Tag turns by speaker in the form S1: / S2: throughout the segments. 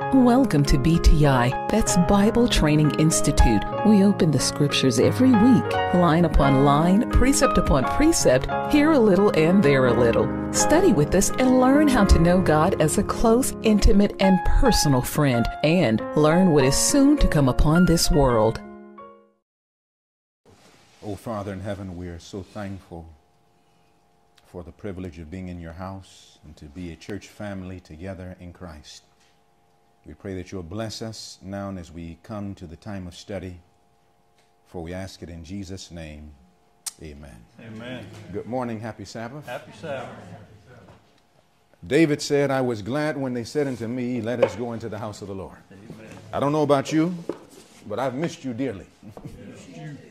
S1: Welcome to BTI, that's Bible Training Institute. We open the scriptures every week, line upon line, precept upon precept, here a little and there a little. Study with us and learn how to know God as a close, intimate, and personal friend, and learn what is soon to come upon this world.
S2: Oh, Father in heaven, we are so thankful for the privilege of being in your house and to be a church family together in Christ. We pray that you'll bless us now and as we come to the time of study, for we ask it in Jesus' name. Amen.
S3: Amen.
S2: Good morning. Happy Sabbath.
S3: Happy Sabbath.
S2: David said, I was glad when they said unto me, Let us go into the house of the Lord. Amen. I don't know about you, but I've missed you dearly.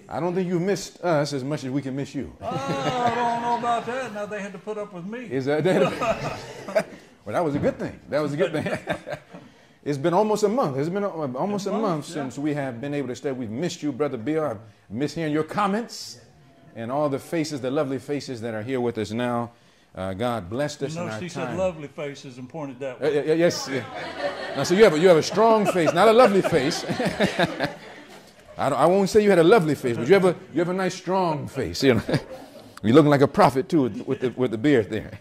S2: I don't think you've missed us as much as we can miss you.
S3: Oh, I don't know about that. Now they had to put up with me.
S2: Is that, that well, that was a good thing. That was a good thing. It's been almost a month. It's been almost a, month, month yeah. since we have been able to stay. We've missed you, Brother Bill. I've missed hearing your comments and all the faces, the lovely faces that are here with us now. Uh, God blessed us
S3: you
S2: our
S3: she
S2: time.
S3: said lovely faces and pointed that way.
S2: Uh, yes. Yeah. Now, so you have, a, you have a strong face, not a lovely face. I, I, won't say you had a lovely face, but you have a, you have a nice, strong face. You know? You're looking like a prophet, too, with the, with the beard there.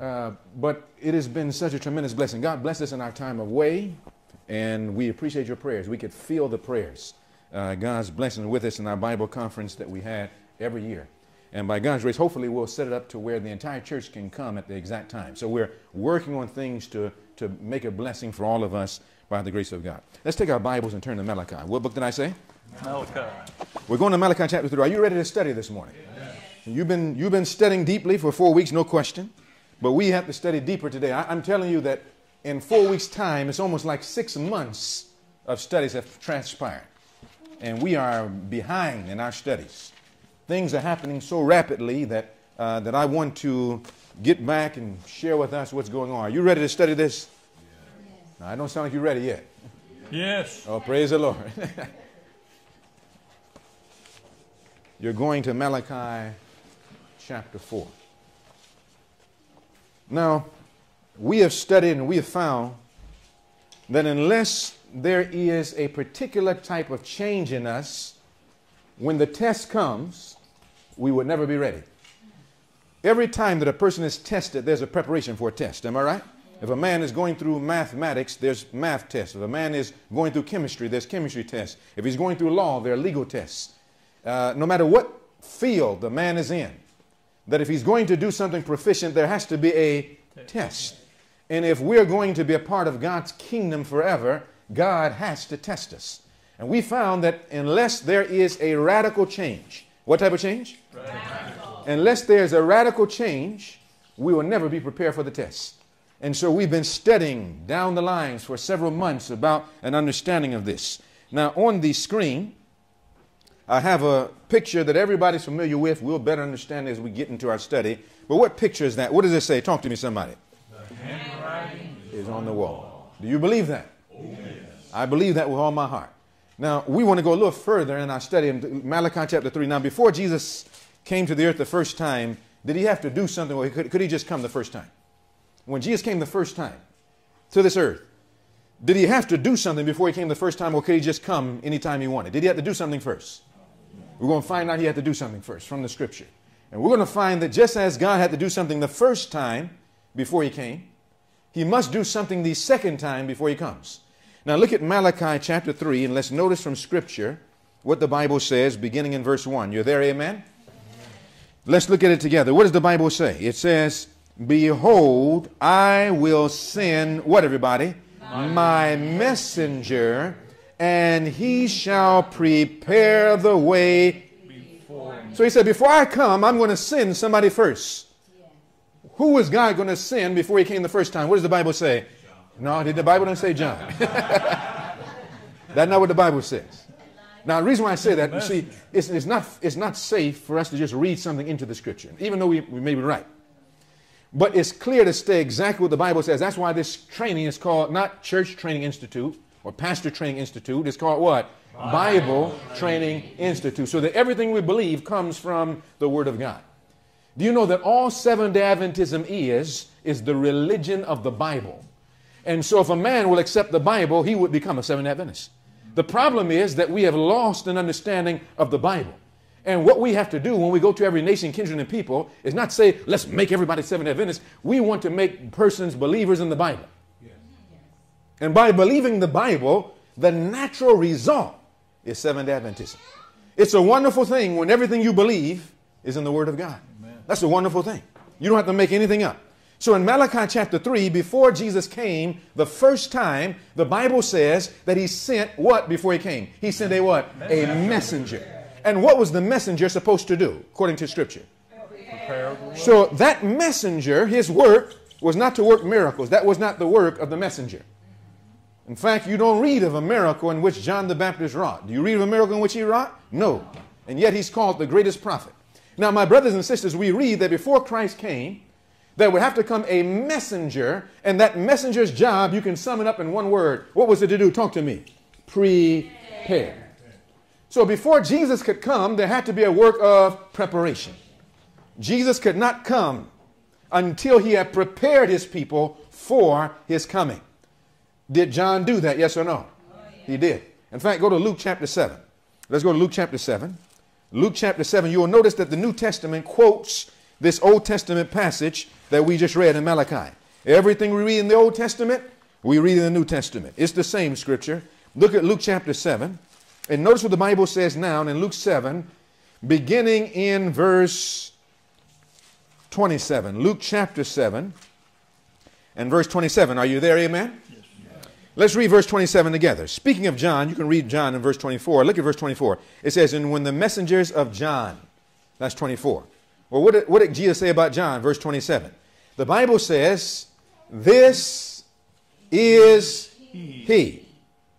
S2: Uh, but it has been such a tremendous blessing. God bless us in our time of way, and we appreciate your prayers. We could feel the prayers. Uh, God's blessing with us in our Bible conference that we had every year. And by God's grace, hopefully we'll set it up to where the entire church can come at the exact time. So we're working on things to, to make a blessing for all of us by the grace of God. Let's take our Bibles and turn to Malachi. What book did I say?
S3: Malachi.
S2: We're going to Malachi chapter 3. Are you ready to study this morning? Yes. You've, been, you've been studying deeply for four weeks, no question. But we have to study deeper today. I, am telling you that in four weeks' time, it's almost like six months of studies have transpired. And we are behind in our studies. Things are happening so rapidly that, uh, that I want to get back and share with us what's going on. Are you ready to study this? Yes. No, I don't sound like you're ready yet.
S3: Yes.
S2: Oh, praise the Lord. you're going to Malachi chapter 4. Now, we have studied and we have found that unless there is a particular type of change in us, when the test comes, we would never be ready. Every time that a person is tested, there's a preparation for a test. Am I right? If a man is going through mathematics, there's math tests. If a man is going through chemistry, there's chemistry tests. If he's going through law, there are legal tests. Uh, no matter what field the man is in, that if he's going to do something proficient, there has to be a test. And if we're going to be a part of God's kingdom forever, God has to test us. And we found that unless there is a radical change, what type of change? Radical. Unless there's a radical change, we will never be prepared for the test. And so we've been studying down the lines for several months about an understanding of this. Now, on the screen, I have a picture that everybody's familiar with. We'll better understand as we get into our study. But what picture is that? What does it say? Talk to me, somebody.
S3: The handwriting
S2: is on the wall. Do you believe that? Yes. I believe that with all my heart. Now, we want to go a little further in our study in Malachi chapter 3. Now, before Jesus came to the earth the first time, did he have to do something or could, could he just come the first time? When Jesus came the first time to this earth, did he have to do something before he came the first time or could he just come anytime he wanted? Did he have to do something first? We're going to find out he had to do something first from the scripture. And we're going to find that just as God had to do something the first time before he came, he must do something the second time before he comes. Now look at Malachi chapter 3 and let's notice from scripture what the Bible says beginning in verse 1. You're there, amen? Let's look at it together. What does the Bible say? It says, Behold, I will send, what everybody? My messenger and he shall prepare the way. So he said, Before I come, I'm going to send somebody first. Who was God going to send before he came the first time? What does the Bible say? No, did the Bible don't say John? That's not what the Bible says. Now, the reason why I say that, you see, it's, it's, not, it's not safe for us to just read something into the scripture, even though we, we may be right. But it's clear to stay exactly what the Bible says. That's why this training is called not Church Training Institute, or Pastor Training Institute. It's called what? Bible, Bible Training Institute. So that everything we believe comes from the Word of God. Do you know that all Seventh day Adventism is, is the religion of the Bible? And so if a man will accept the Bible, he would become a Seventh day Adventist. The problem is that we have lost an understanding of the Bible. And what we have to do when we go to every nation, kindred, and people is not say, let's make everybody Seventh day Adventist. We want to make persons believers in the Bible. And by believing the Bible, the natural result is Seventh Adventism. It's a wonderful thing when everything you believe is in the Word of God. Amen. That's a wonderful thing. You don't have to make anything up. So in Malachi chapter 3, before Jesus came the first time, the Bible says that he sent what before he came? He sent a what? A messenger. And what was the messenger supposed to do, according to Scripture? So that messenger, his work was not to work miracles. That was not the work of the messenger. In fact, you don't read of a miracle in which John the Baptist wrought. Do you read of a miracle in which he wrought? No. And yet he's called the greatest prophet. Now, my brothers and sisters, we read that before Christ came, there would have to come a messenger, and that messenger's job, you can sum it up in one word. What was it to do? Talk to me. Prepare. So before Jesus could come, there had to be a work of preparation. Jesus could not come until he had prepared his people for his coming. Did John do that? Yes or no? He did. In fact, go to Luke chapter 7. Let's go to Luke chapter 7. Luke chapter 7, you will notice that the New Testament quotes this Old Testament passage that we just read in Malachi. Everything we read in the Old Testament, we read in the New Testament. It's the same scripture. Look at Luke chapter 7. And notice what the Bible says now in Luke 7, beginning in verse 27. Luke chapter 7 and verse 27. Are you there? Amen? Let's read verse 27 together. Speaking of John, you can read John in verse 24. Look at verse 24. It says, And when the messengers of John, that's 24. Well, what did, what did Jesus say about John? Verse 27. The Bible says, This is he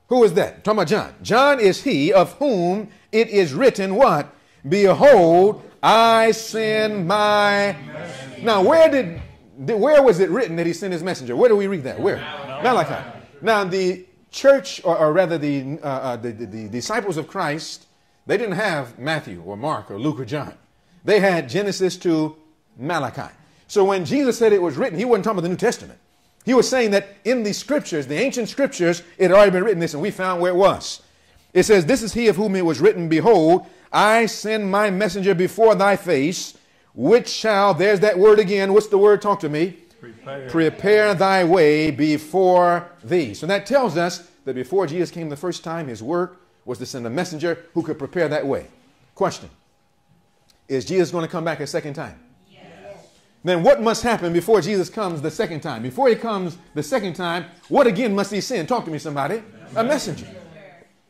S2: who is that? I'm talking about John. John is he of whom it is written what? Behold, I send my. Now, where did, where was it written that he sent his messenger? Where do we read that? Where? Malachi. Now, the church, or, or rather the, uh, uh, the, the, the disciples of Christ, they didn't have Matthew or Mark or Luke or John. They had Genesis to Malachi. So when Jesus said it was written, he wasn't talking about the New Testament. He was saying that in the scriptures, the ancient scriptures, it had already been written this, and we found where it was. It says, This is he of whom it was written, Behold, I send my messenger before thy face, which shall, there's that word again. What's the word? Talk to me. Prepare. Prepare thy way before thee. So that tells us that before Jesus came the first time, his work was to send a messenger who could prepare that way. Question Is Jesus going to come back a second time? then what must happen before Jesus comes the second time? Before he comes the second time, what again must he send? Talk to me, somebody. A messenger.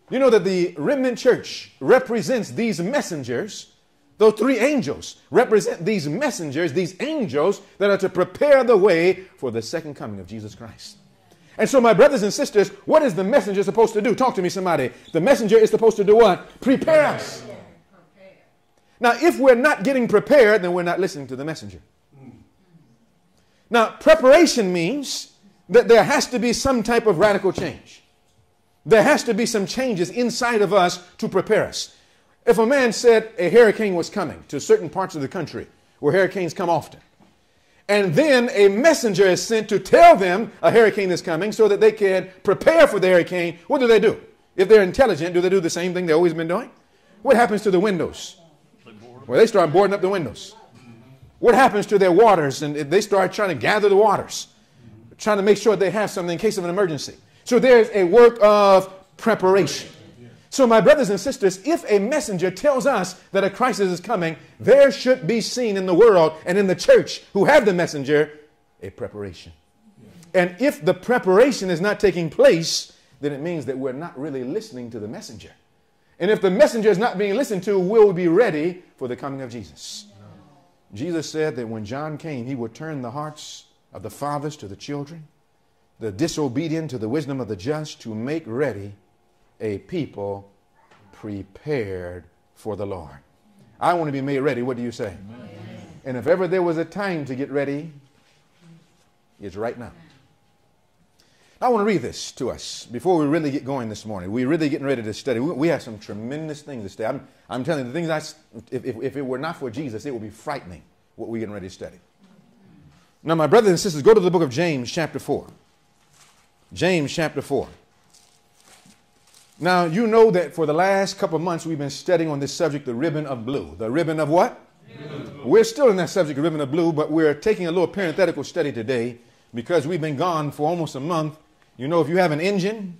S2: You know that the remnant church represents these messengers. Those three angels represent these messengers, these angels that are to prepare the way for the second coming of Jesus Christ. And so, my brothers and sisters, what is the messenger supposed to do? Talk to me, somebody. The messenger is supposed to do what? Prepare us. Now, if we're not getting prepared, then we're not listening to the messenger. Now, preparation means that there has to be some type of radical change. There has to be some changes inside of us to prepare us. If a man said a hurricane was coming to certain parts of the country where hurricanes come often, and then a messenger is sent to tell them a hurricane is coming so that they can prepare for the hurricane, what do they do? If they're intelligent, do they do the same thing they've always been doing? What happens to the windows? Well, they start boarding up the windows. What happens to their waters? And they start trying to gather the waters, trying to make sure they have something in case of an emergency. So there's a work of preparation. So, my brothers and sisters, if a messenger tells us that a crisis is coming, there should be seen in the world and in the church who have the messenger a preparation. And if the preparation is not taking place, then it means that we're not really listening to the messenger. And if the messenger is not being listened to, we'll be ready for the coming of Jesus. Jesus said that when John came, he would turn the hearts of the fathers to the children, the disobedient to the wisdom of the just, to make ready a people prepared for the Lord. I want to be made ready. What do you say? Amen. And if ever there was a time to get ready, it's right now. I want to read this to us before we really get going this morning. We're really getting ready to study. We, we have some tremendous things to study. I'm, I'm telling you, the things I, if, if, if it were not for Jesus, it would be frightening what we're getting ready to study. Now, my brothers and sisters, go to the book of James, chapter 4. James chapter 4. Now, you know that for the last couple months we've been studying on this subject, the ribbon of blue. The ribbon of what? We're still in that subject, the ribbon of blue, but we're taking a little parenthetical study today because we've been gone for almost a month. You know, if you have an engine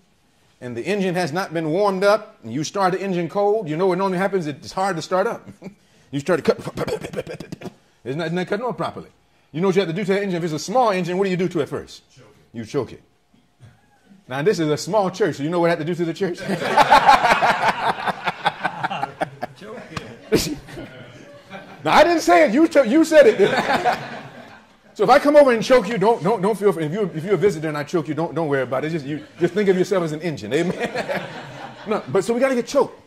S2: and the engine has not been warmed up and you start the engine cold, you know what normally happens? It's hard to start up. you start to cut. It's not, it's not cutting off properly. You know what you have to do to that engine? If it's a small engine, what do you do to it first? Choke it. You choke it. Now, this is a small church, so you know what I have to do to the church? now, I didn't say it. You, you said it. so if I come over and choke you, don't, don't, don't feel, if, you, if you're a visitor and I choke you, don't, don't worry about it. Just, you, just think of yourself as an engine. Amen? no, but so we got to get choked.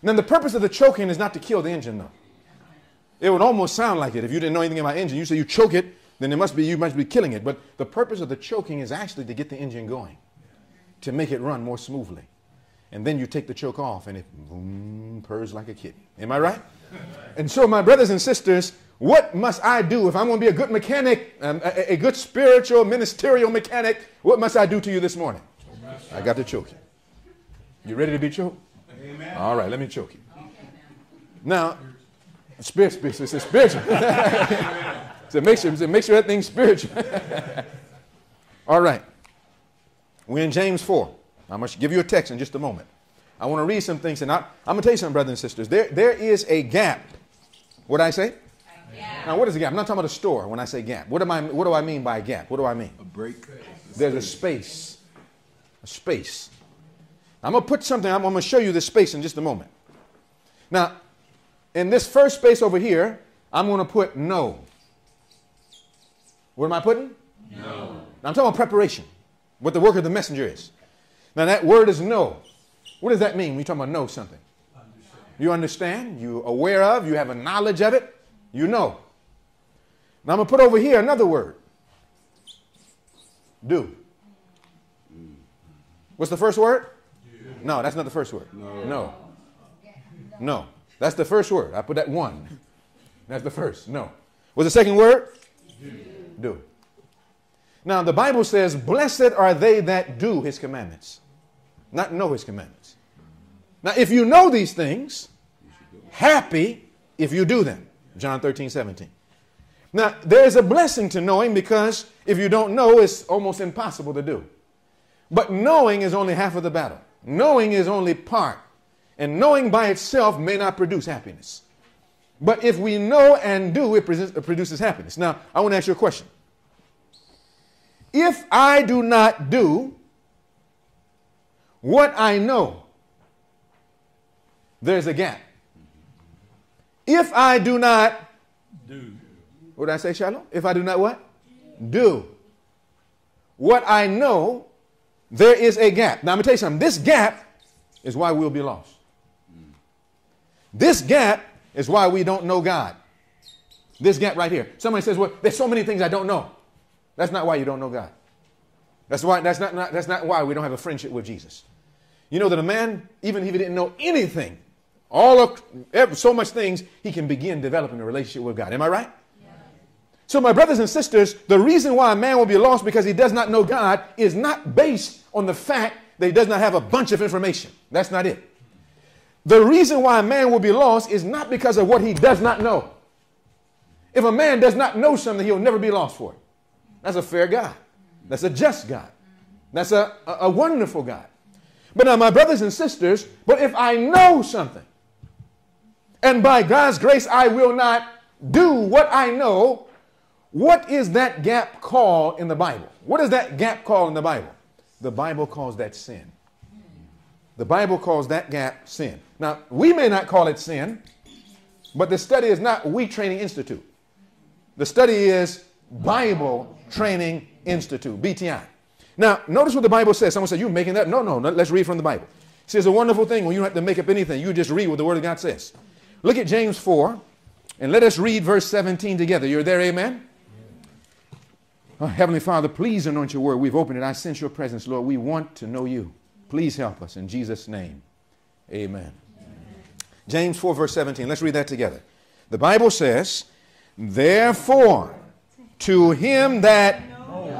S2: Now, the purpose of the choking is not to kill the engine, though. It would almost sound like it. If you didn't know anything about engine, you say you choke it, then it must be you must be killing it. But the purpose of the choking is actually to get the engine going to make it run more smoothly. And then you take the choke off and it boom, purrs like a kitten. Am I right? and so, my brothers and sisters, what must I do if I'm going to be a good mechanic, um, a, a, good spiritual, ministerial mechanic? What must I do to you this morning? I got to choke you. You ready to be choked? Amen. All right, let me choke you. Now, spirit, spirit, it's spiritual. so make sure, so make sure that thing's spiritual. All right. We're in James 4. I'm going to give you a text in just a moment. I want to read some things, and I, am going to tell you something, brothers and sisters. There, there is a gap. What did I say? Now, what is a gap? I'm not talking about a store when I say gap. What, am I, what do I mean by a gap? What do I mean?
S4: A break.
S2: There's a space. A space. I'm going to put something, I'm, I'm going to show you this space in just a moment. Now, in this first space over here, I'm going to put no. What am I putting?
S4: No.
S2: Now, I'm talking about preparation what the work of the messenger is. Now, that word is know. What does that mean when you talk about know something? Understand. You understand, you aware of, you have a knowledge of it, you know. Now, I'm going to put over here another word do. What's the first word? No, that's not the first word. No. No. No. That's the first word. I put that one. That's the first. No. What's the second word? Do. do. Now, the Bible says, Blessed are they that do his commandments, not know his commandments. Now, if you know these things, happy if you do them. John 13, 17. Now, there's a blessing to knowing because if you don't know, it's almost impossible to do. But knowing is only half of the battle. Knowing is only part. And knowing by itself may not produce happiness. But if we know and do, it produces happiness. Now, I want to ask you a question. If I do not do what I know, there's a gap. If I do not
S3: do,
S2: what did I say, Shalom? If I do not what? Do what I know, there is a gap. Now I'm gonna tell you something. This gap is why we'll be lost. This gap is why we don't know God. This gap right here. Somebody says, Well, there's so many things I don't know. That's not why you don't know God. That's why that's not, not, that's not why we don't have a friendship with Jesus. You know that a man, even if he didn't know anything, all of so much things, he can begin developing a relationship with God. Am I right? So, my brothers and sisters, the reason why a man will be lost because he does not know God is not based on the fact that he does not have a bunch of information. That's not it. The reason why a man will be lost is not because of what he does not know. If a man does not know something, he'll never be lost for it. That's a fair God. That's a just God. That's a, a, a wonderful God. But now, my brothers and sisters, but if I know something, and by God's grace I will not do what I know, what is that gap called in the Bible? What is that gap called in the Bible? The Bible calls that sin. The Bible calls that gap sin. Now, we may not call it sin, but the study is not We Training Institute. The study is Bible Training Institute, BTI. Now, notice what the Bible says. Someone said, You're making that? No, no, no, let's read from the Bible. See, it's a wonderful thing when you don't have to make up anything. You just read what the Word of God says. Look at James 4, and let us read verse 17 together. You're there, amen? Oh, Heavenly Father, please anoint your word. We've opened it. I sense your presence, Lord. We want to know you. Please help us. In Jesus' name, amen. amen. James 4, verse 17. Let's read that together. The Bible says, Therefore, to him that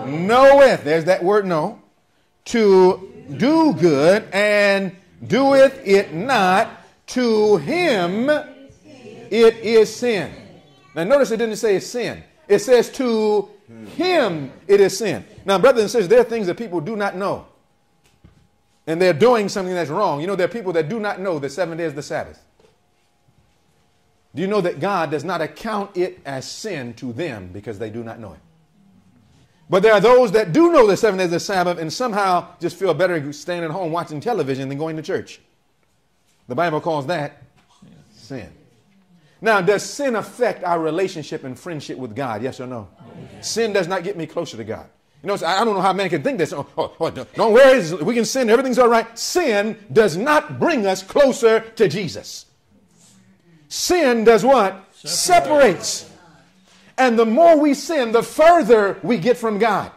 S2: knoweth, there's that word know, to do good and doeth it not, to him it is sin. Now, notice it didn't say it's sin, it says to him it is sin. Now, brothers and sisters, there are things that people do not know. And they're doing something that's wrong. You know, there are people that do not know that seven days is the Sabbath. Do you know that God does not account it as sin to them because they do not know it? But there are those that do know the seven days of the Sabbath and somehow just feel better staying at home watching television than going to church. The Bible calls that sin. Now, does sin affect our relationship and friendship with God? Yes or no? Sin does not get me closer to God. You know, I don't know how man can think this. Oh, oh, oh, don't worry, we can sin, everything's all right. Sin does not bring us closer to Jesus. Sin does what? Separates. And the more we sin, the further we get from God.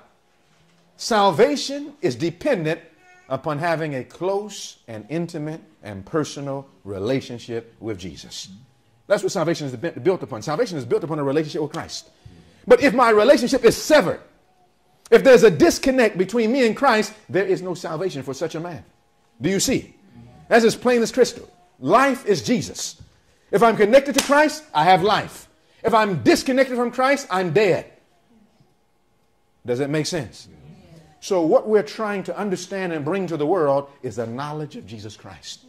S2: Salvation is dependent upon having a close and intimate and personal relationship with Jesus. That's what salvation is built upon. Salvation is built upon a relationship with Christ. But if my relationship is severed, if there's a disconnect between me and Christ, there is no salvation for such a man. Do you see? That's as plain as crystal. Life is Jesus. If I'm connected to Christ, I have life. If I'm disconnected from Christ, I'm dead. Does that make sense? So, what we're trying to understand and bring to the world is the knowledge of Jesus Christ.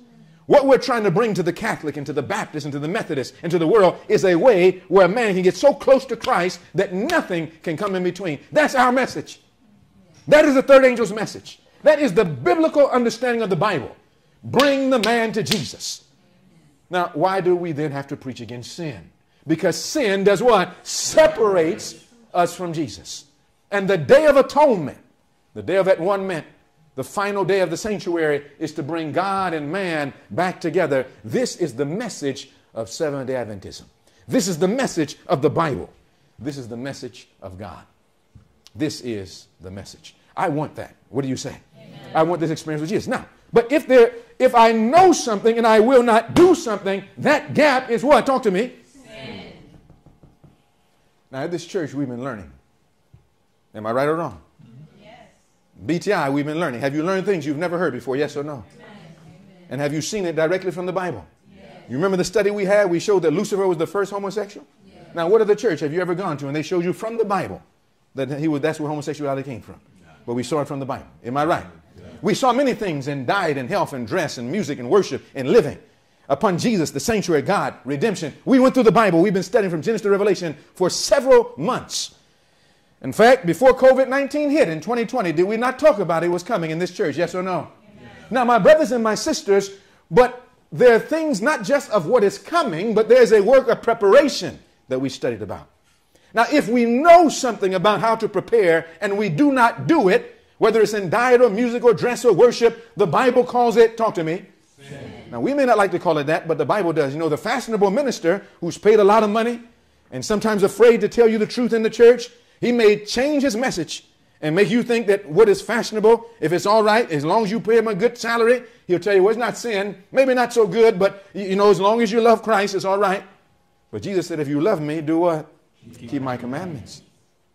S2: What we're trying to bring to the Catholic and to the Baptist and to the Methodist and to the world is a way where a man can get so close to Christ that nothing can come in between. That's our message. That is the third angel's message. That is the biblical understanding of the Bible. Bring the man to Jesus. Now, why do we then have to preach against sin? Because sin does what? Separates us from Jesus. And the day of atonement, the day of that one meant the final day of the sanctuary is to bring God and man back together. This is the message of Seventh day Adventism. This is the message of the Bible. This is the message of God. This is the message. I want that. What do you say? Amen. I want this experience with Jesus. Now, but if there, if I know something and I will not do something, that gap is what? Talk to me. Sin. Now, at this church, we've been learning. Am I right or wrong? Yes. BTI, we've been learning. Have you learned things you've never heard before? Yes or no? Amen. And have you seen it directly from the Bible? Yes. You remember the study we had? We showed that Lucifer was the first homosexual. Yes. Now, what other church have you ever gone to and they showed you from the Bible that he was, that's where homosexuality came from? But we saw it from the Bible. Am I right? We saw many things in diet and health and dress and music and worship and living. Upon Jesus, the sanctuary, God, redemption. We went through the Bible. We've been studying from Genesis to Revelation for several months. In fact, before COVID 19 hit in 2020, did we not talk about it was coming in this church? Yes or no? Amen. Now, my brothers and my sisters, but there are things not just of what is coming, but there's a work of preparation that we studied about. Now, if we know something about how to prepare and we do not do it, whether it's in diet or music or dress or worship, the Bible calls it, talk to me. Sin. Now, we may not like to call it that, but the Bible does. You know, the fashionable minister who's paid a lot of money and sometimes afraid to tell you the truth in the church, he may change his message and make you think that what is fashionable, if it's all right, as long as you pay him a good salary, he'll tell you, well, it's not sin. Maybe not so good, but you know, as long as you love Christ, it's all right. But Jesus said, if you love me, do what? Keep, Keep my commandments.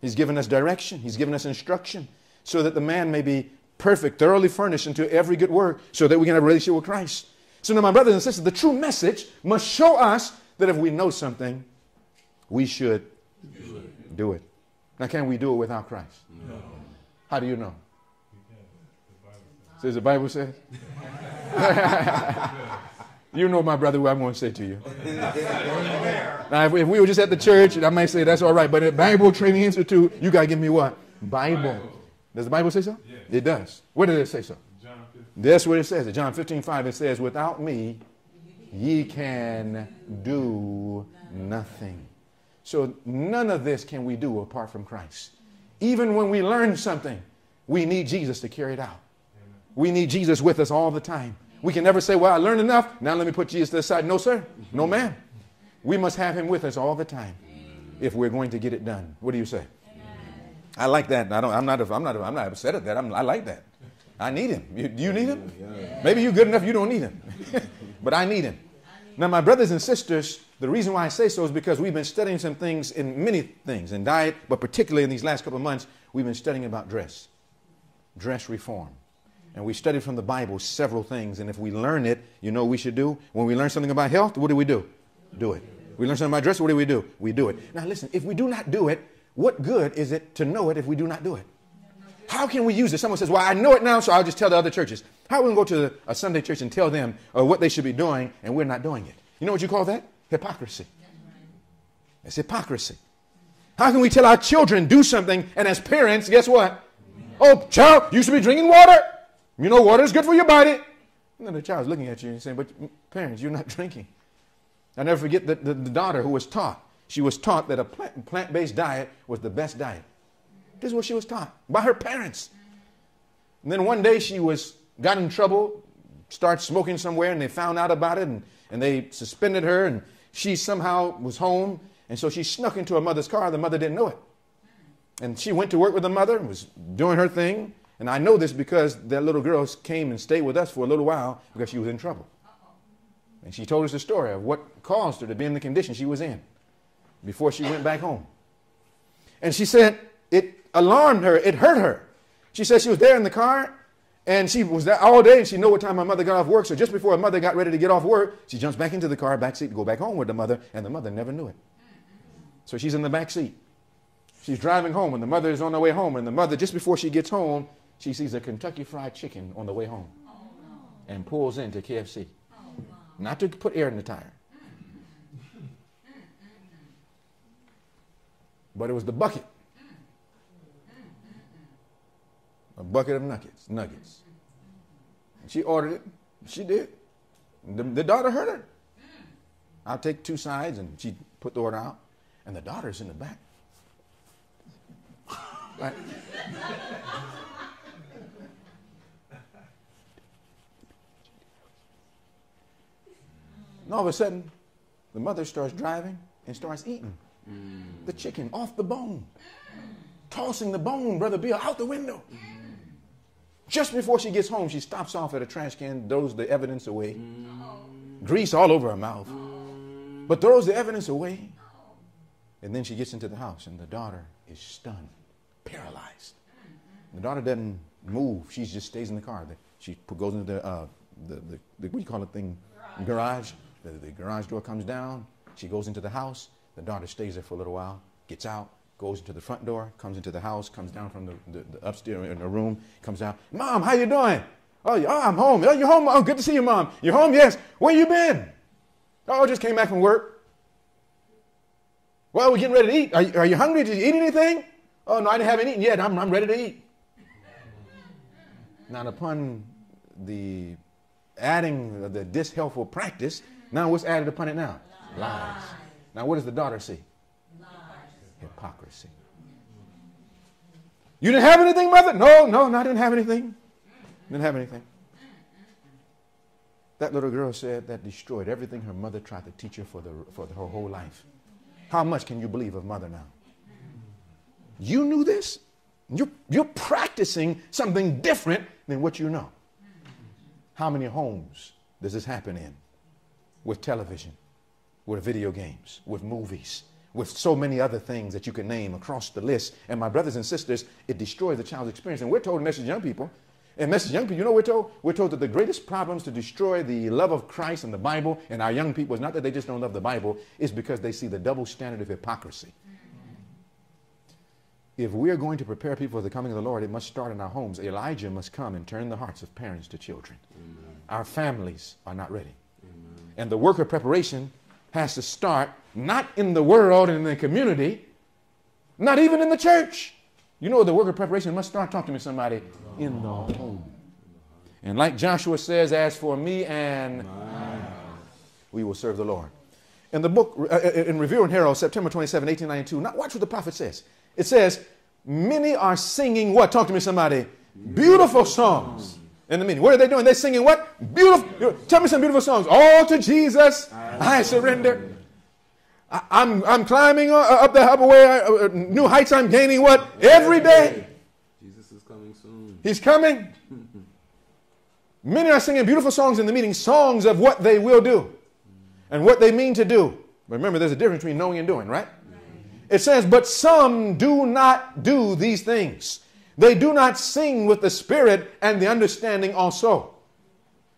S2: He's given us direction, He's given us instruction so that the man may be perfect, thoroughly furnished into every good work, so that we can have a relationship with Christ. So now, my brothers and sisters, the true message must show us that if we know something, we should do it. Do it. Now, can we do it without Christ? No. How do you know? Says the Bible says. you know, my brother, what I'm going to say to you. now, if, if, we were just at the church, I might say that's all right. But at Bible Training Institute, you got to give me what? Bible. Does the Bible say so? Yes. It does. Where did it say so? John 15. That's what it says. In John 15, 5, it says, Without me, ye can do nothing. So none of this can we do apart from Christ. Even when we learn something, we need Jesus to carry it out. We need Jesus with us all the time. We can never say, Well, I learned enough. Now let me put Jesus to the side. No, sir. No, ma'am. We must have him with us all the time if we're going to get it done. What do you say? I like that. I don't, I'm, not, I'm, not, I'm not upset at that. I'm, i like that. I need him. You, do you need him? Maybe you're good enough you don't need him. but I need him. Now, my brothers and sisters, the reason why I say so is because we've been studying some things in many things, in diet, but particularly in these last couple of months, we've been studying about dress, dress reform. And we studied from the Bible several things. And if we learn it, you know what we should do? When we learn something about health, what do we do? Do it. We learn something about dress, what do we do? We do it. Now listen, if we do not do it, what good is it to know it if we do not do it? How can we use it? Someone says, Well, I know it now, so I'll just tell the other churches. How are we going to go to a Sunday church and tell them uh, what they should be doing and we're not doing it? You know what you call that? Hypocrisy. It's hypocrisy. How can we tell our children do something and as parents, guess what? Oh, child, you should be drinking water. You know, water is good for your body. And then the child's looking at you and saying, But parents, you're not drinking. I'll never forget the, the, the daughter who was taught. She was taught that a plant based diet was the best diet. This is what she was taught by her parents. And then one day she was got in trouble, started smoking somewhere, and they found out about it, and, and they suspended her, and she somehow was home, and so she snuck into her mother's car. The mother didn't know it. And she went to work with the mother and was doing her thing. And I know this because that little girl came and stayed with us for a little while because she was in trouble. And she told us the story of what caused her to be in the condition she was in before she went back home. And she said it alarmed her, it hurt her. She said she was there in the car and she was there all day and she knew what time her mother got off work. So just before her mother got ready to get off work, she jumps back into the car, back seat, to go back home with the mother, and the mother never knew it. So she's in the back seat. She's driving home, and the mother is on the way home, and the mother, just before she gets home, she sees a Kentucky Fried Chicken on the way home and pulls into KFC. Not to put air in the tire. But it was the bucket. A bucket of nuggets. Nuggets. She ordered it. She did. The, the daughter heard her. I'll take two sides, and she put the order out. And the daughter's in the back. And all of a sudden, the mother starts driving and starts eating mm. the chicken off the bone, tossing the bone, Brother Bill, out the window. Mm. Just before she gets home, she stops off at a trash can, throws the evidence away, mm. grease all over her mouth, but throws the evidence away. And then she gets into the house, and the daughter is stunned, paralyzed. The daughter doesn't move; she just stays in the car. She goes into the, uh, the, the, the what do you call it thing, garage. The, the garage door comes down. She goes into the house. The daughter stays there for a little while, gets out, goes into the front door, comes into the house, comes down from the, the, the upstairs in the room, comes out. Mom, how you doing? Oh, oh, I'm home. Oh, you're home. Oh, good to see you, Mom. You're home? Yes. Where you been? Oh, just came back from work. Well, we're getting ready to eat. Are you, are you hungry? Did you eat anything? Oh, no, I haven't have eaten yet. I'm, I'm ready to eat. Now, upon the adding the dishelpful practice, now what's added upon it now? Lies. Lies. Now what does the daughter see? Lies. Hypocrisy. You didn't have anything, mother? No, no, no, I didn't have anything. Didn't have anything. That little girl said that destroyed everything her mother tried to teach her for, the, for her whole life. How much can you believe of mother now? You knew this? You're, you're practicing something different than what you know. How many homes does this happen in? with television, with video games, with movies, with so many other things that you can name across the list. And my brothers and sisters, it destroys the child's experience. And we're told in Message Young People, and Message Young People, you know we're told? We're told that the greatest problems to destroy the love of Christ and the Bible and our young people is not that they just don't love the Bible, it's because they see the double standard of hypocrisy. If we are going to prepare people for the coming of the Lord, it must start in our homes. Elijah must come and turn the hearts of parents to children. Amen. Our families are not ready. And the work of preparation has to start not in the world and in the community, not even in the church. You know, the work of preparation must start, talk to me, somebody, in the home. And like Joshua says, as for me and we will serve the Lord. In the book, uh, uh, in Review and Herald, September 27, 1892, now watch what the prophet says. It says, Many are singing what? Talk to me, somebody. Beautiful songs in the meeting. What are they doing? They're singing what? Beautiful. Tell me some beautiful songs. All to Jesus, I, I surrender. I, I'm, I'm climbing up the way, uh, uh, new heights I'm gaining what? Every day.
S4: Jesus is coming soon.
S2: He's coming. Many are singing beautiful songs in the meeting, songs of what they will do and what they mean to do. But Remember, there's a difference between knowing and doing, right? It says, but some do not do these things. They do not sing with the spirit and the understanding also.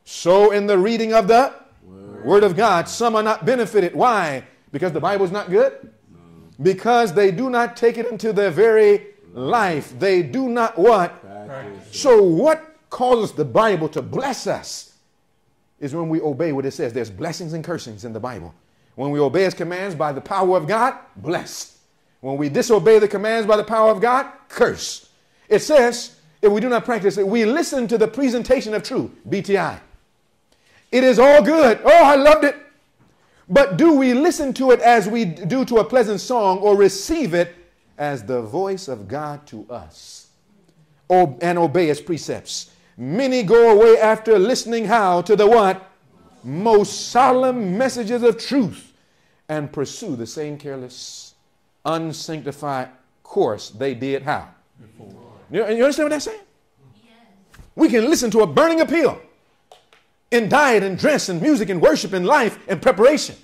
S2: So in the reading of the Word, Word of God, some are not benefited. Why? Because the Bible is not good? Because they do not take it into their very life. They do not what? Practice. So what causes the Bible to bless us is when we obey what it says. There's blessings and cursings in the Bible. When we obey his commands by the power of God, blessed. When we disobey the commands by the power of God, curse. It says, if we do not practice it, we listen to the presentation of truth, BTI. It is all good. Oh, I loved it. But do we listen to it as we do to a pleasant song or receive it as the voice of God to us and obey its precepts? Many go away after listening how to the what? Most solemn messages of truth and pursue the same careless unsanctified course they did how? Before. You, you understand what that's saying? We can listen to a burning appeal in diet and dress and music and worship and life and preparation.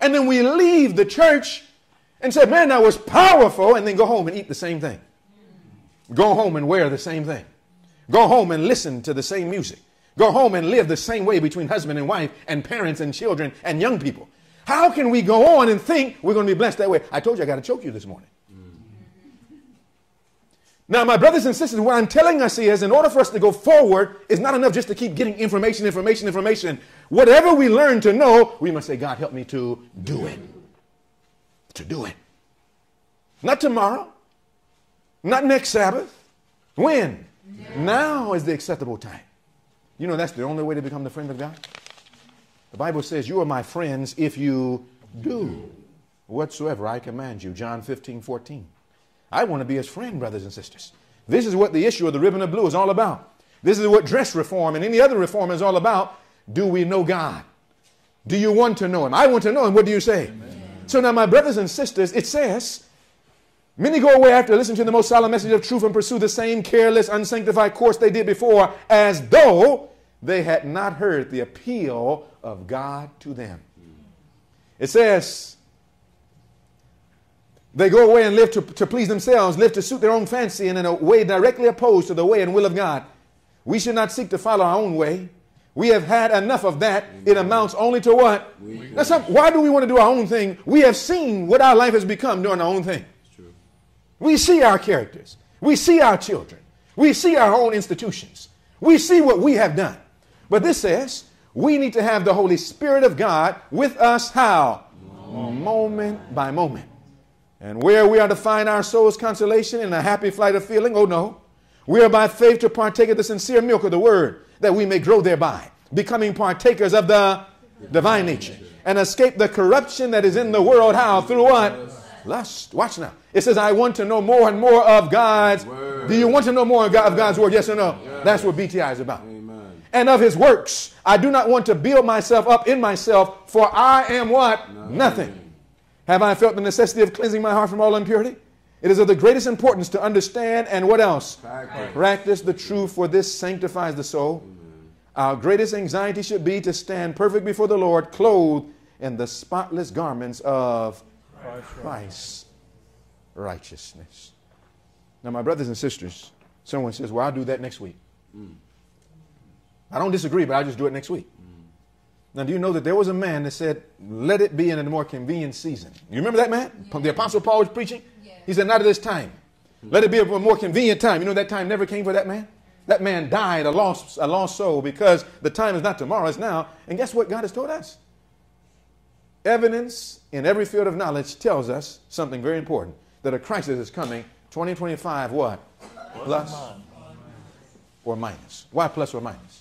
S2: And then we leave the church and say, man, that was powerful, and then go home and eat the same thing. Go home and wear the same thing. Go home and listen to the same music. Go home and live the same way between husband and wife and parents and children and young people. How can we go on and think we're going to be blessed that way? I told you I got to choke you this morning. Now, my brothers and sisters, what I'm telling us is in order for us to go forward, it's not enough just to keep getting information, information, information. Whatever we learn to know, we must say, God, help me to do it. To do it. Not tomorrow, not next Sabbath. When? Yeah. Now is the acceptable time. You know, that's the only way to become the friend of God. The Bible says, You are my friends if you do whatsoever I command you. John 15, 14. I want to be his friend, brothers and sisters. This is what the issue of the ribbon of blue is all about. This is what dress reform and any other reform is all about. Do we know God? Do you want to know him? I want to know him. What do you say? Amen. So now, my brothers and sisters, it says, Many go away after listening to the most solemn message of truth and pursue the same careless, unsanctified course they did before, as though they had not heard the appeal of God to them. It says, they go away and live to, to please themselves, live to suit their own fancy, and in a way directly opposed to the way and will of God. We should not seek to follow our own way. We have had enough of that. It amounts only to what? That's not, why do we want to do our own thing? We have seen what our life has become doing our own thing. We see our characters. We see our children. We see our own institutions. We see what we have done. But this says we need to have the Holy Spirit of God with us how? Moment by moment. And where we are to find our soul's consolation in a happy flight of feeling, oh no. We are by faith to partake of the sincere milk of the word that we may grow thereby, becoming partakers of the divine nature and escape the corruption that is in the world. How? Through what? Lust. Watch now. It says, I want to know more and more of God's. Word. Do you want to know more of, God's word? Yes or no? Yes. That's what BTI is about and of his works. I do not want to build myself up in myself, for I am what? Nothing. Nothing. Have I felt the necessity of cleansing my heart from all impurity? It is of the greatest importance to understand and what else? Practice, Practice the truth, for this sanctifies the soul. Amen. Our greatest anxiety should be to stand perfect before the Lord, clothed in the spotless garments of Christ, Christ's righteousness. Now, my brothers and sisters, someone says, Well, I'll do that next week. Mm. I don't disagree, but I'll just do it next week. Now, do you know that there was a man that said, let it be in a more convenient season? You remember that man? Yeah. The Apostle Paul was preaching? Yeah. He said, not at this time. Let it be a more convenient time. You know that time never came for that man? That man died a lost, a lost soul because the time is not tomorrow, it's now. And guess what God has told us? Evidence in every field of knowledge tells us something very important that a crisis is coming 2025 what? Plus or minus. Why plus or minus?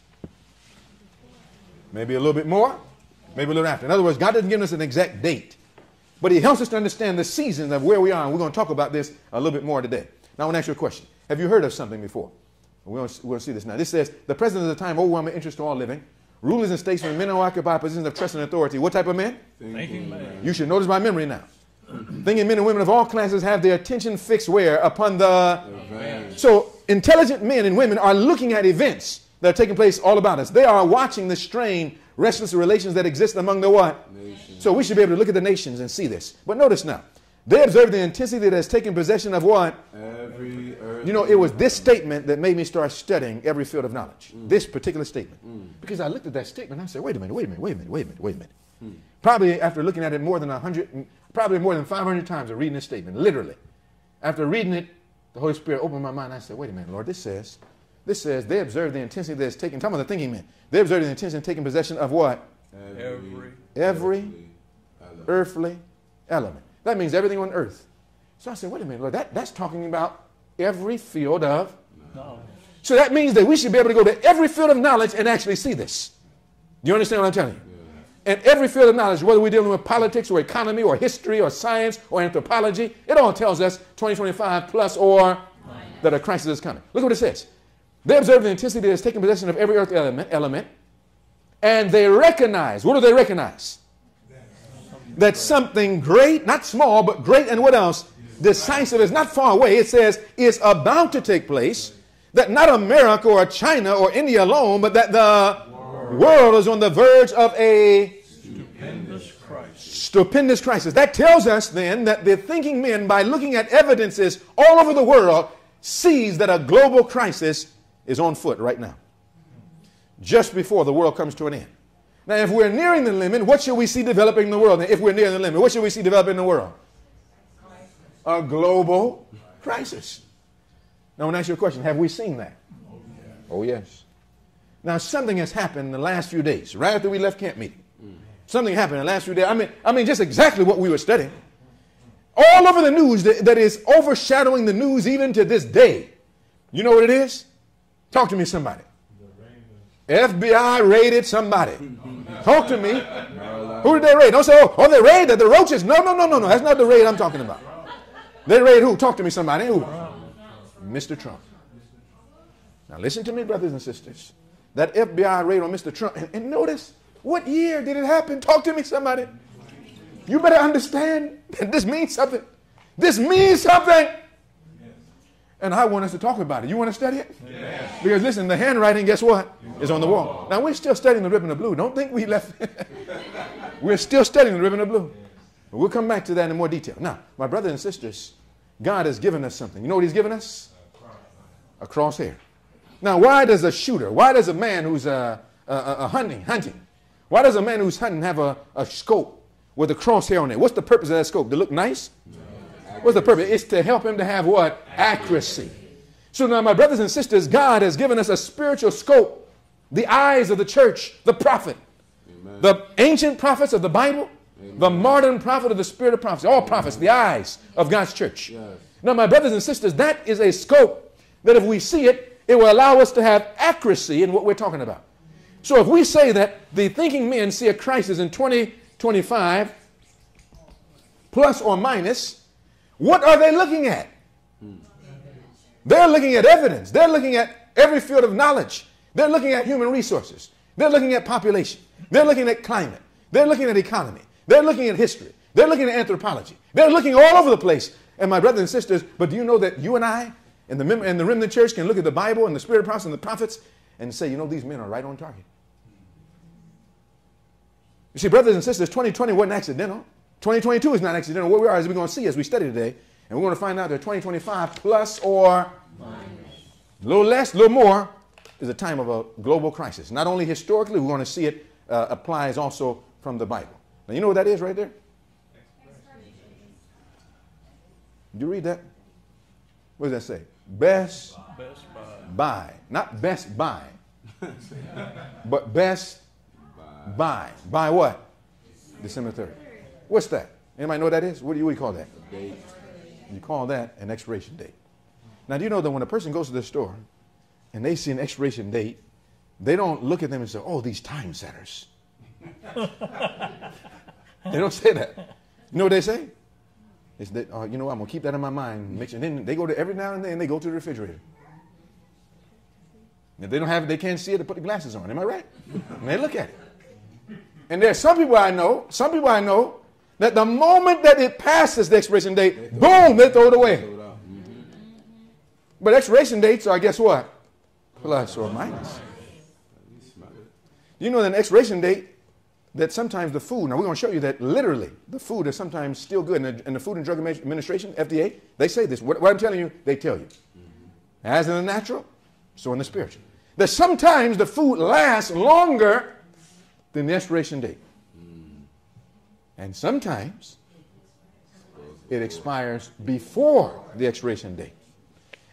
S2: Maybe a little bit more, maybe a little after. In other words, God doesn't give us an exact date, but He helps us to understand the seasons of where we are. And we're going to talk about this a little bit more today. Now, I want to ask you a question. Have you heard of something before? We're going, to, we're going to see this now. This says, the president of the time, overwhelming interest to all living, rulers and statesmen, men who occupy positions of trust and authority. What type of men? Thinking men. You should notice my memory now. Thinking men and women of all classes have their attention fixed where? Upon the. Event. So, intelligent men and women are looking at events that are taking place all about us. They are watching the strained, restless relations that exist among the what? Nations. So we should be able to look at the nations and see this. But notice now, They observe the intensity that has taken possession of what?
S4: Every earth.
S2: You know, it was this statement that made me start studying every field of knowledge. Mm. This particular statement. Mm. Because I looked at that statement and I said, wait a minute, wait a minute, wait a minute, wait a minute, wait a minute. Hmm. Probably after looking at it more than 100, probably more than 500 times of reading this statement, literally. After reading it, the Holy Spirit opened my mind. I said, wait a minute, Lord, this says, this says they observe the intensity that is taken, talking about the thinking man. They observe the intensity in taking possession of what?
S3: Every.
S2: Every
S4: element.
S2: earthly element. That means everything on earth. So I said, wait a minute, Lord, that, that's talking about every field of.
S3: No.
S2: So that means that we should be able to go to every field of knowledge and actually see this. Do you understand what I'm telling you? And every field of knowledge, whether we're dealing with politics or economy or history or science or anthropology, it all tells us 2025 plus or that a crisis is coming. Look what it says. They observe the intensity that has taken possession of every earth element, element, and they recognize. What do they recognize? That something great, not small, but great, and what else? Decisive is not far away. It says is about to take place. That not America or China or India alone, but that the world is on the verge of a
S3: Stupendous Christ.
S2: stupendous crisis. That tells us then that the thinking men, by looking at evidences all over the world, sees that a global crisis is on foot right now, just before the world comes to an end. Now, if we're nearing the limit, what should we see developing in the world? If we're near the limit, what should we see developing in the world? A global crisis. Now, I want to ask you a question. Have we seen that? Oh, oh, yes. Now, something has happened in the last few days, right after we left camp meeting. Something happened in the last few days. I mean, I mean, just exactly what we were studying. All over the news that, that is overshadowing the news even to this day. You know what it is? Talk to me, somebody. FBI raided somebody. Talk to me. Who did they raid? Don't say, oh, oh, they raided the roaches. No, no, no, no, no. That's not the raid I'm talking about. They raid who? Talk to me, somebody. Who? Mr. Trump. Now, listen to me, brothers and sisters. That FBI raid on Mr. Trump. And, and notice, what year did it happen? Talk to me, somebody. You better understand that this means something. This means something. And I want us to talk about it. You want to study it? Yes. Because listen, the handwriting, guess what? Is on the wall. Now we're still studying the ribbon of blue. Don't think we left. we're still studying the ribbon of blue. We'll come back to that in more detail. Now, my brothers and sisters, God has given us something. You know what He's given us? A crosshair. Now, why does a shooter, why does a man who's uh, uh, uh, hunting, hunting, why does a man who's hunting have a, a scope with a crosshair on it? What's the purpose of that scope? To look nice? What's the purpose? It's to help him to have what? Accuracy. So now, my brothers and sisters, God has given us a spiritual scope. The eyes of the church, the prophet, the ancient prophets of the Bible, the modern prophet of the spirit of prophecy, all prophets, the eyes of God's church. Now, my brothers and sisters, that is a scope that if we see it, it will allow us to have accuracy in what we're talking about. So if we say that the thinking men see a crisis in 2025, plus or minus, what are they looking at? They're looking at evidence. They're looking at every field of knowledge. They're looking at human resources. They're looking at population. They're looking at climate. They're looking at economy. They're looking at history. They're looking at anthropology. They're looking all over the place. And my brothers and sisters, but do you know that you and I and the, and the remnant church can look at the Bible and the spirit of prophecy and the prophets and say, you know, these men are right on target. You see, brothers and sisters, 2020 wasn't accidental. 2022 is not accidental. What we are is we're going to see as we study today, and we're going to find out that 2025 plus or a little less, a little more is a time of a global crisis. Not only historically, we're going to see it uh, applies also from the Bible. Now, you know what that is right there? Did you read that? What does that say? Best
S3: Best Buy.
S2: buy. Not best buy, but best buy. Buy what? December 3rd. What's that? Anybody know what that is? What do you, what do you call that? You call that an expiration date. Now, do you know that when a person goes to the store and they see an expiration date, they don't look at them and say, oh, these time setters. they don't say that. You know what they say? It's that, oh, you know, what, I'm going to keep that in my mind. Make sure. Then they go to every now and then they go to the refrigerator. If they don't have it, they can't see it, they put the glasses on. Am I right? And they look at it. And there's some people I know, some people I know, that the moment that it passes the expiration date, boom, they throw it away.
S4: Throw it out. Mhm.
S2: But expiration dates are, guess what? Plus or minus.
S4: You.
S2: Know that an expiration date that sometimes the food, now we're going to show you that literally the food is sometimes still good. And the, and the Food and Drug Administration, FDA, they say this. What, what I'm telling you, they tell you. As in the natural, so in the spiritual. That sometimes the food lasts longer than the expiration date. And sometimes it expires before the expiration date.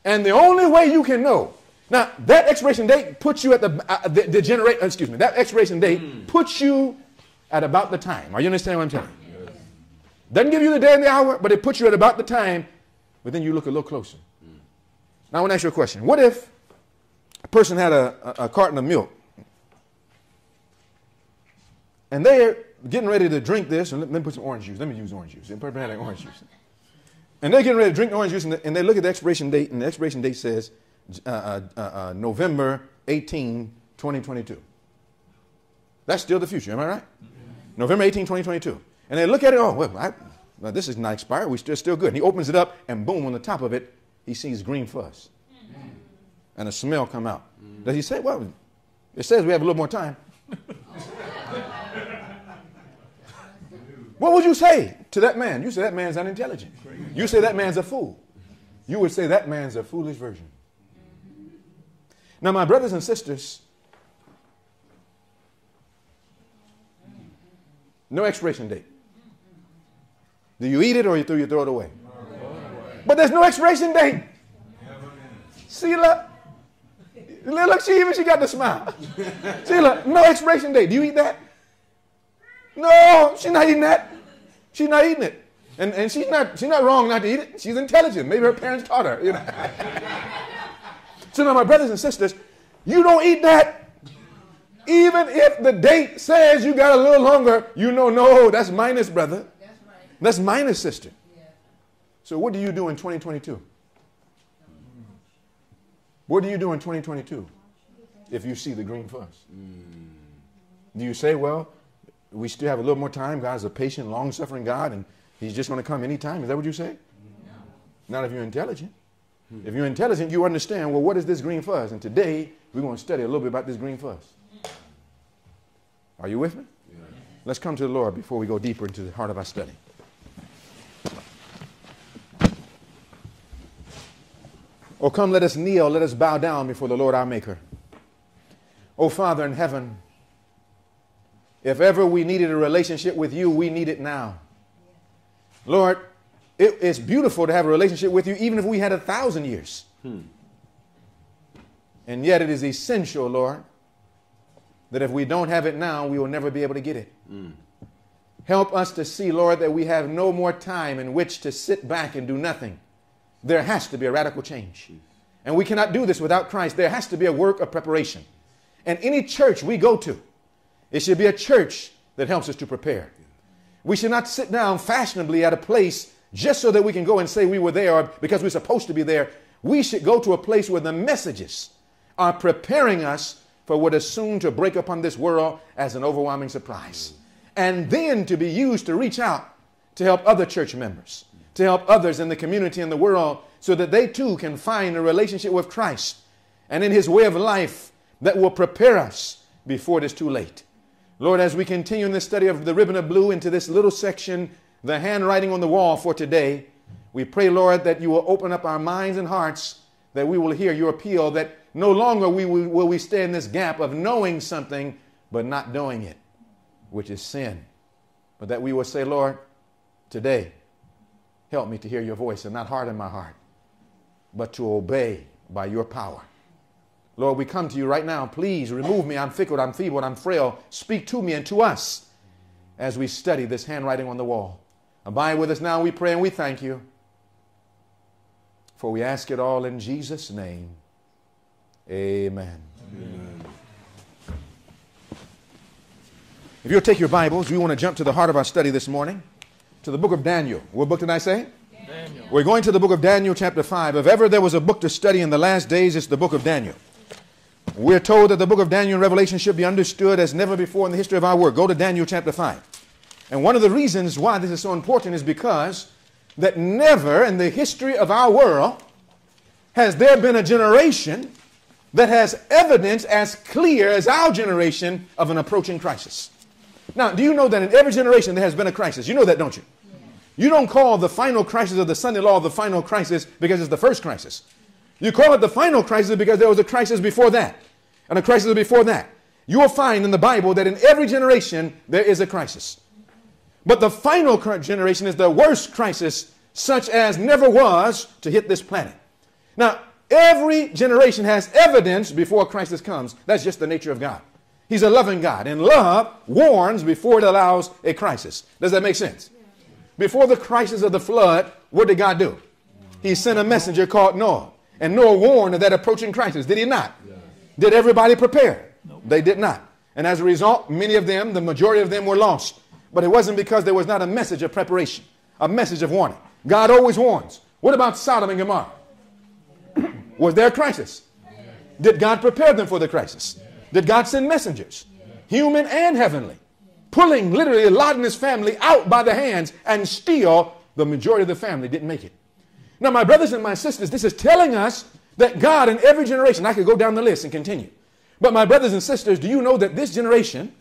S2: And the only way you can know now that expiration date puts you at the uh, the, the generate. Excuse me. That expiration date puts you at about the time. Are you understanding what I'm telling you? Yes. Doesn't give you the day and the hour, but it puts you at about the time. But then you look a little closer. Mm. Now I want to ask you a question. What if a person had a, a, a carton of milk, and they're getting ready to drink this, and let, let, me put some orange juice. Let me use orange juice. They had like orange juice. And they're getting ready to drink orange juice, and, and they look at the expiration date, and the expiration date says uh, uh, uh, uh, November 18, 2022. That's still the future, am I right? November 18, 2022. And they look at it, oh, well, I, well this is not expired. We're still, still good. And he opens it up, and boom, on the top of it, he sees green fuzz. And a smell come out. Does he say, well, it says we have a little more time. what would you say to that man? You say that man's unintelligent. You say that man's a fool. You would say that man's a foolish version. Now, my brothers and sisters, no expiration date. Do you eat it or you throw, you throw it away? But there's no expiration date. Sheila, look, she even she got the smile. Sheila, no expiration date. Do you eat that? No, she's not eating that. She's not eating it. And, and she's not she's not wrong not to eat it. She's intelligent. Maybe her parents taught her. You know. So now, my brothers and sisters, you don't eat that. Even if the date says you got a little longer, you know, no, that's minus, brother. That's, right. that's minus, sister. Yeah. So, what do you do in 2022? What do you do in 2022 if you see the green fuzz? Mm. Do you say, well, we still have a little more time? God is a patient, long suffering God, and He's just going to come anytime? Is that what you say? No. Not if you're intelligent. If you're intelligent, you understand, well, what is this green fuzz? And today, we're going to study a little bit about this green fuzz. Are you with me? Yeah. Let's come to the Lord before we go deeper into the heart of our study. Oh, come, let us kneel, let us bow down before the Lord our Maker. Oh, Father in heaven, if ever we needed a relationship with you, we need it now. Lord, it, it's beautiful to have a relationship with you, even if we had a thousand years. Hmm. And yet, it is essential, Lord, that if we don't have it now, we will never be able to get it. Hmm. Help us to see, Lord, that we have no more time in which to sit back and do nothing. There has to be a radical change. And we cannot do this without Christ. There has to be a work of preparation. And any church we go to, it should be a church that helps us to prepare. We should not sit down fashionably at a place just so that we can go and say we were there because we're supposed to be there. We should go to a place where the messages are preparing us for what is soon to break upon this world as an overwhelming surprise. And then to be used to reach out to help other church members, to help others in the community and the world so that they too can find a relationship with Christ and in his way of life that will prepare us before it is too late. Lord, as we continue in this study of the ribbon of blue into this little section the handwriting on the wall for today. We pray, Lord, that you will open up our minds and hearts, that we will hear your appeal, that no longer we will, will we stay in this gap of knowing something but not doing it, which is sin. But that we will say, Lord, today, help me to hear your voice and not harden my heart, but to obey by your power. Lord, we come to you right now. Please remove me. I'm fickle, I'm feeble, I'm frail. Speak to me and to us as we study this handwriting on the wall. Abide with us now, we pray and we thank you. For we ask it all in Jesus' name. Amen. Amen. If you'll take your Bibles, we want to jump to the heart of our study this morning, to the book of Daniel. What book did I say? Daniel. We're going to the book of Daniel, chapter 5. If ever there was a book to study in the last days, it's the book of Daniel. We're told that the book of Daniel and Revelation should be understood as never before in the history of our world. Go to Daniel chapter 5. And one of the reasons why this is so important is because that never in the history of our world has there been a generation that has evidence as clear as our generation of an approaching crisis. Now, do you know that in every generation there has been a crisis? You know that, don't you? You don't call the final crisis of the Sunday law the final crisis because it's the first crisis. You call it the final crisis because there was a crisis before that, and a crisis before that. You will find in the Bible that in every generation there is a crisis. But the final generation is the worst crisis, such as never was to hit this planet. Now, every generation has evidence before a crisis comes. That's just the nature of God. He's a loving God, and love warns before it allows a crisis. Does that make sense? Before the crisis of the flood, what did God do? He sent a messenger called Noah. And Noah warned of that approaching crisis. Did he not? Did everybody prepare? They did not. And as a result, many of them, the majority of them, were lost. But it wasn't because there was not a message of preparation, a message of warning. God always warns. What about Sodom and Gomorrah? was there a crisis? Did God prepare them for the crisis? Did God send messengers, human and heavenly, pulling literally Lot and his family out by the hands and still the majority of the family didn't make it? Now, my brothers and my sisters, this is telling us that God in every generation, I could go down the list and continue. But my brothers and sisters, do you know that this generation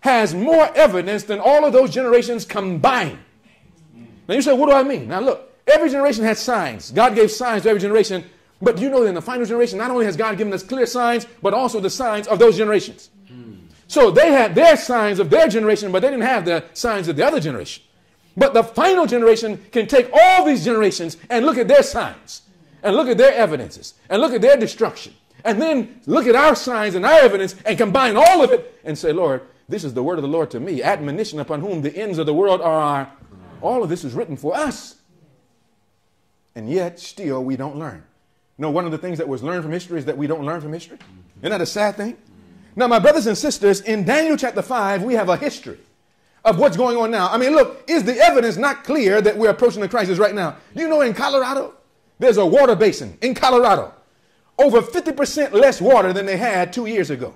S2: has more evidence than all of those generations combined? Now you say, what do I mean? Now look, every generation has signs. God gave signs to every generation. But do you know that in the final generation, not only has God given us clear signs, but also the signs of those generations. So they had their signs of their generation, but they didn't have the signs of the other generation. But the final generation can take all these generations and look at their signs, and look at their evidences, and look at their destruction, and then look at our signs and our evidence and combine all of it and say, Lord, this is the word of the Lord to me, admonition upon whom the ends of the world are. All of this is written for us. And yet, still, we don't learn. Know, one of the things that was learned from history is that we don't learn from history. Isn't that a sad thing? Now, my brothers and sisters, in Daniel chapter 5, we have a history of what's going on now. I mean, look, is the evidence not clear that we're approaching the crisis right now? Do you know in Colorado, there's a water basin in Colorado, over 50% less water than they had two years ago.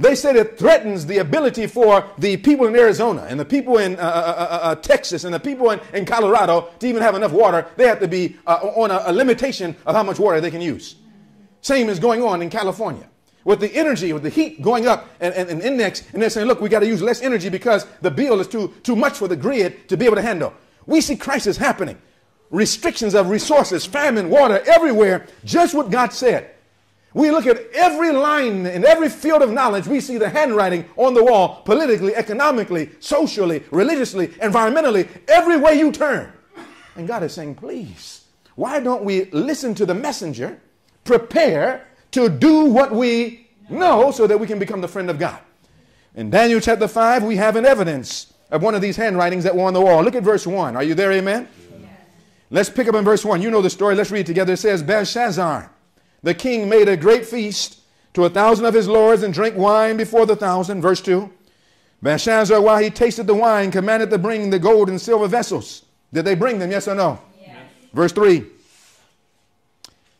S2: They said it threatens the ability for the people in Arizona and the people in uh, uh, uh, uh Texas and the people in, in, Colorado to even have enough water. They have to be uh, on a, a, limitation of how much water they can use. Same is going on in California. With the energy, with the heat going up and, and, and index, and they're saying, look, we got to use less energy because the bill is too, too much for the grid to be able to handle. We see crisis happening. Restrictions of resources, famine, water everywhere. Just what God said. We look at every line in every field of knowledge, we see the handwriting on the wall politically, economically, socially, religiously, environmentally, every way you turn. And God is saying, please, why don't we listen to the messenger, prepare to do what we know so that we can become the friend of God? In Daniel chapter 5, we have an evidence of one of these handwritings that were on the wall. Look at verse 1. Are you there, amen? Let's pick up in verse 1. You know the story. Let's read it together. It says, Belshazzar the king made a great feast to a thousand of his lords and drank wine before the thousand. Verse 2. Belshazzar, while he tasted the wine, commanded to bring the gold and silver vessels. Did they bring them? Yes or no? Yes. Verse 3.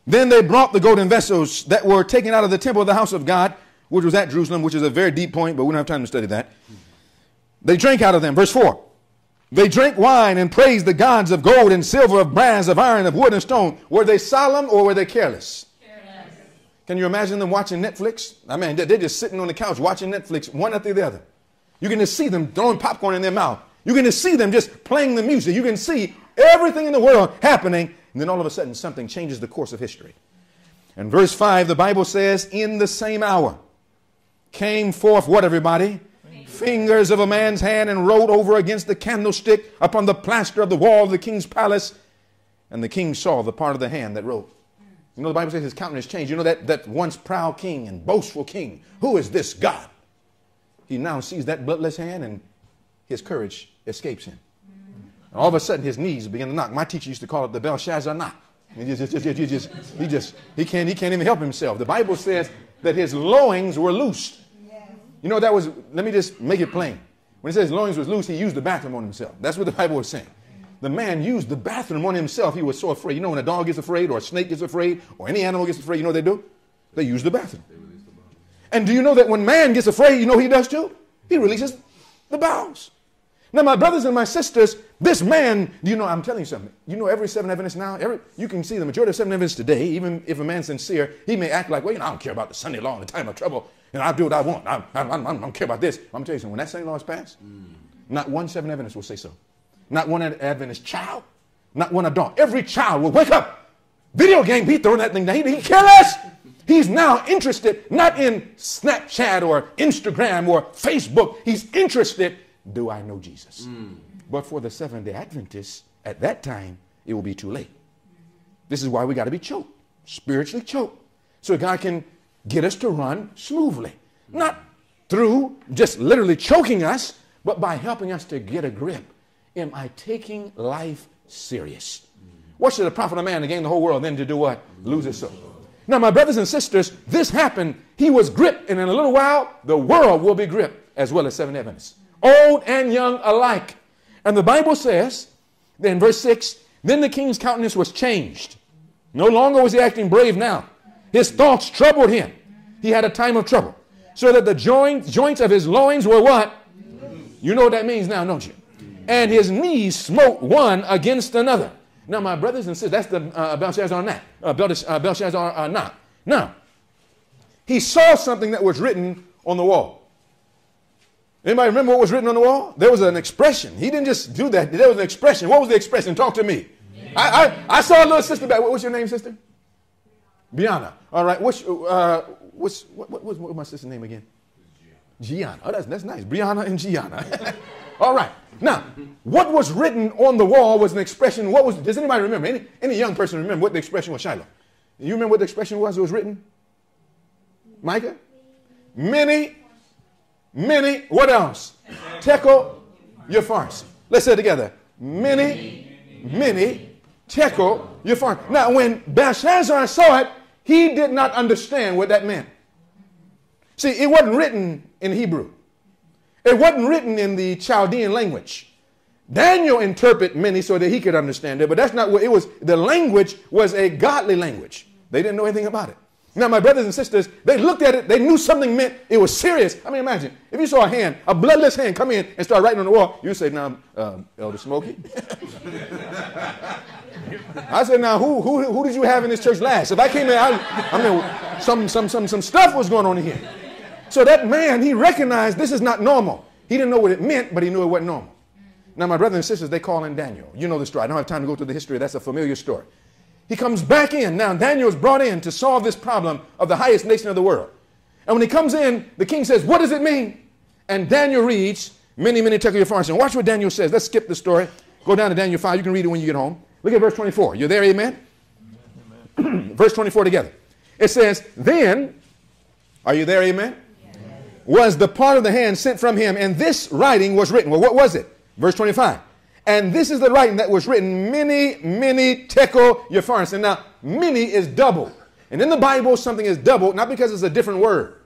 S2: Then they brought the golden vessels that were taken out of the temple of the house of God, which was at Jerusalem, which is a very deep point, but we don't have time to study that. They drank out of them. Verse 4. They drank wine and praised the gods of gold and silver, of brass, of iron, of wood and stone. Were they solemn or were they careless? careless. Can you imagine them watching Netflix? I mean, they're just sitting on the couch watching Netflix, one after the other. You can just see them throwing popcorn in their mouth. You can just see them just playing the music. You can see everything in the world happening. And then all of a sudden, something changes the course of history. And verse 5, the Bible says, In the same hour came forth what, everybody? Fingers of a man's hand and wrote over against the candlestick upon the plaster of the wall of the king's palace. And the king saw the part of the hand that wrote. You know, the Bible says his countenance changed. You know that, that once proud king and boastful king, who is this God? He now sees that bloodless hand and his courage escapes him. And all of a sudden, his knees begin to knock. My teacher used to call it the Belshazzar knock. He just, just, just, just, he just, he can't, he can't even help himself. The Bible says that his loins were loosed. You know, that was, let me just make it plain. When it says loins was loose, he used the bathroom on himself. That's what the Bible was saying the man used the bathroom on himself. He was so afraid. You know, when a dog gets afraid, or a snake gets afraid, or any animal gets afraid, you know what they do? They use the bathroom. And do you know that when man gets afraid, you know he does too? He releases the bowels. Now, my brothers and my sisters, this man, you know, I'm telling you something. You know, every seven Adventist now, every, you can see the majority of seven Adventist today, even if a man's sincere, he may act like, well, you know, I don't care about the Sunday law in the time of trouble. And I'll do what I want. I, I, I, I don't care about this. I'm going to tell you something. When that same law is passed, not one seven Adventist will say so. Not one Adventist child, not one adult. Every child will wake up. Video game, he throwing that thing down. He, he care less. He's now interested not in Snapchat or Instagram or Facebook. He's interested, do I know Jesus? But for the Seventh day Adventists, at that time, it will be too late. This is why we got to be choked, spiritually choked, so God can get us to run smoothly. Not through just literally choking us, but by helping us to get a grip. Am I taking life serious? What should a profit a man to gain the whole world then to do what? Lose his soul. Now, my brothers and sisters, this happened. He was gripped, and in a little while, the world will be gripped, as well as seven Adventists, old and young alike. And the Bible says, then verse 6, then the king's countenance was changed. No longer was he acting brave now. His thoughts troubled him. He had a time of trouble. So that the joint, joints of his loins were what? You know what that means now, don't you? And his knees smote one against another. Now, my brothers and sisters, that's the uh, Belshazzar not. Uh, uh, Belshazzar uh, not. Now, he saw something that was written on the wall. Anybody remember what was written on the wall? There was an expression. He didn't just do that. There was an expression. What was the expression? Talk to me. I, I, I, saw a little sister back. What's your name, sister? Biana. All right. What's, uh, what's, what, what, what's, what's my sister's name again? Gianna. Oh, that's, that's nice. Brianna and Gianna. All right. Now, what was written on the wall was an expression. What was? Does anybody remember? Any, any young person remember what the expression was? Shiloh. You remember what the expression was? It was written. Micah. Mene, mene. What else? Tekel Upharsin. Let's say it together. Mene, mene. Tekel Upharsin. Now, when Belshazzar saw it, he did not understand what that meant. See, it wasn't written in Hebrew. It wasn't written in the Chaldean language. Daniel interpreted many so that he could understand it, but that's not what it was. The language was a godly language. They didn't know anything about it. Now, my brothers and sisters, they looked at it, they knew something meant it was serious. I mean, imagine if you saw a hand, a bloodless hand, come in and start writing on the wall, you say, Now, uh, Elder Smokey. I said, Now, who, who, who did you have in this church last? If I came in, I, I mean, some, some, some, some stuff was going on in here. So that man, he recognized this is not normal. He didn't know what it meant, but he knew it wasn't normal. Now, my brothers and sisters, they call in Daniel. You know the story. I don't have time to go through the history. That's a familiar story. He comes back in. Now, Daniel is brought in to solve this problem of the highest nation of the world. And when he comes in, the king says, What does it mean? And Daniel reads, Mene, mene tekel And Watch what Daniel says. Let's skip the story. Go down to Daniel 5. You can read it when you get home. Look at verse 24. You're there, amen? amen. verse 24 together. It says, Then, are you there, amen? was the part of the hand sent from him, and this writing was written. Well, what was it? Verse 25. And this is the writing that was written, mene, mene tekel and Now, mene is double. And in the Bible, something is double, not because it's a different word.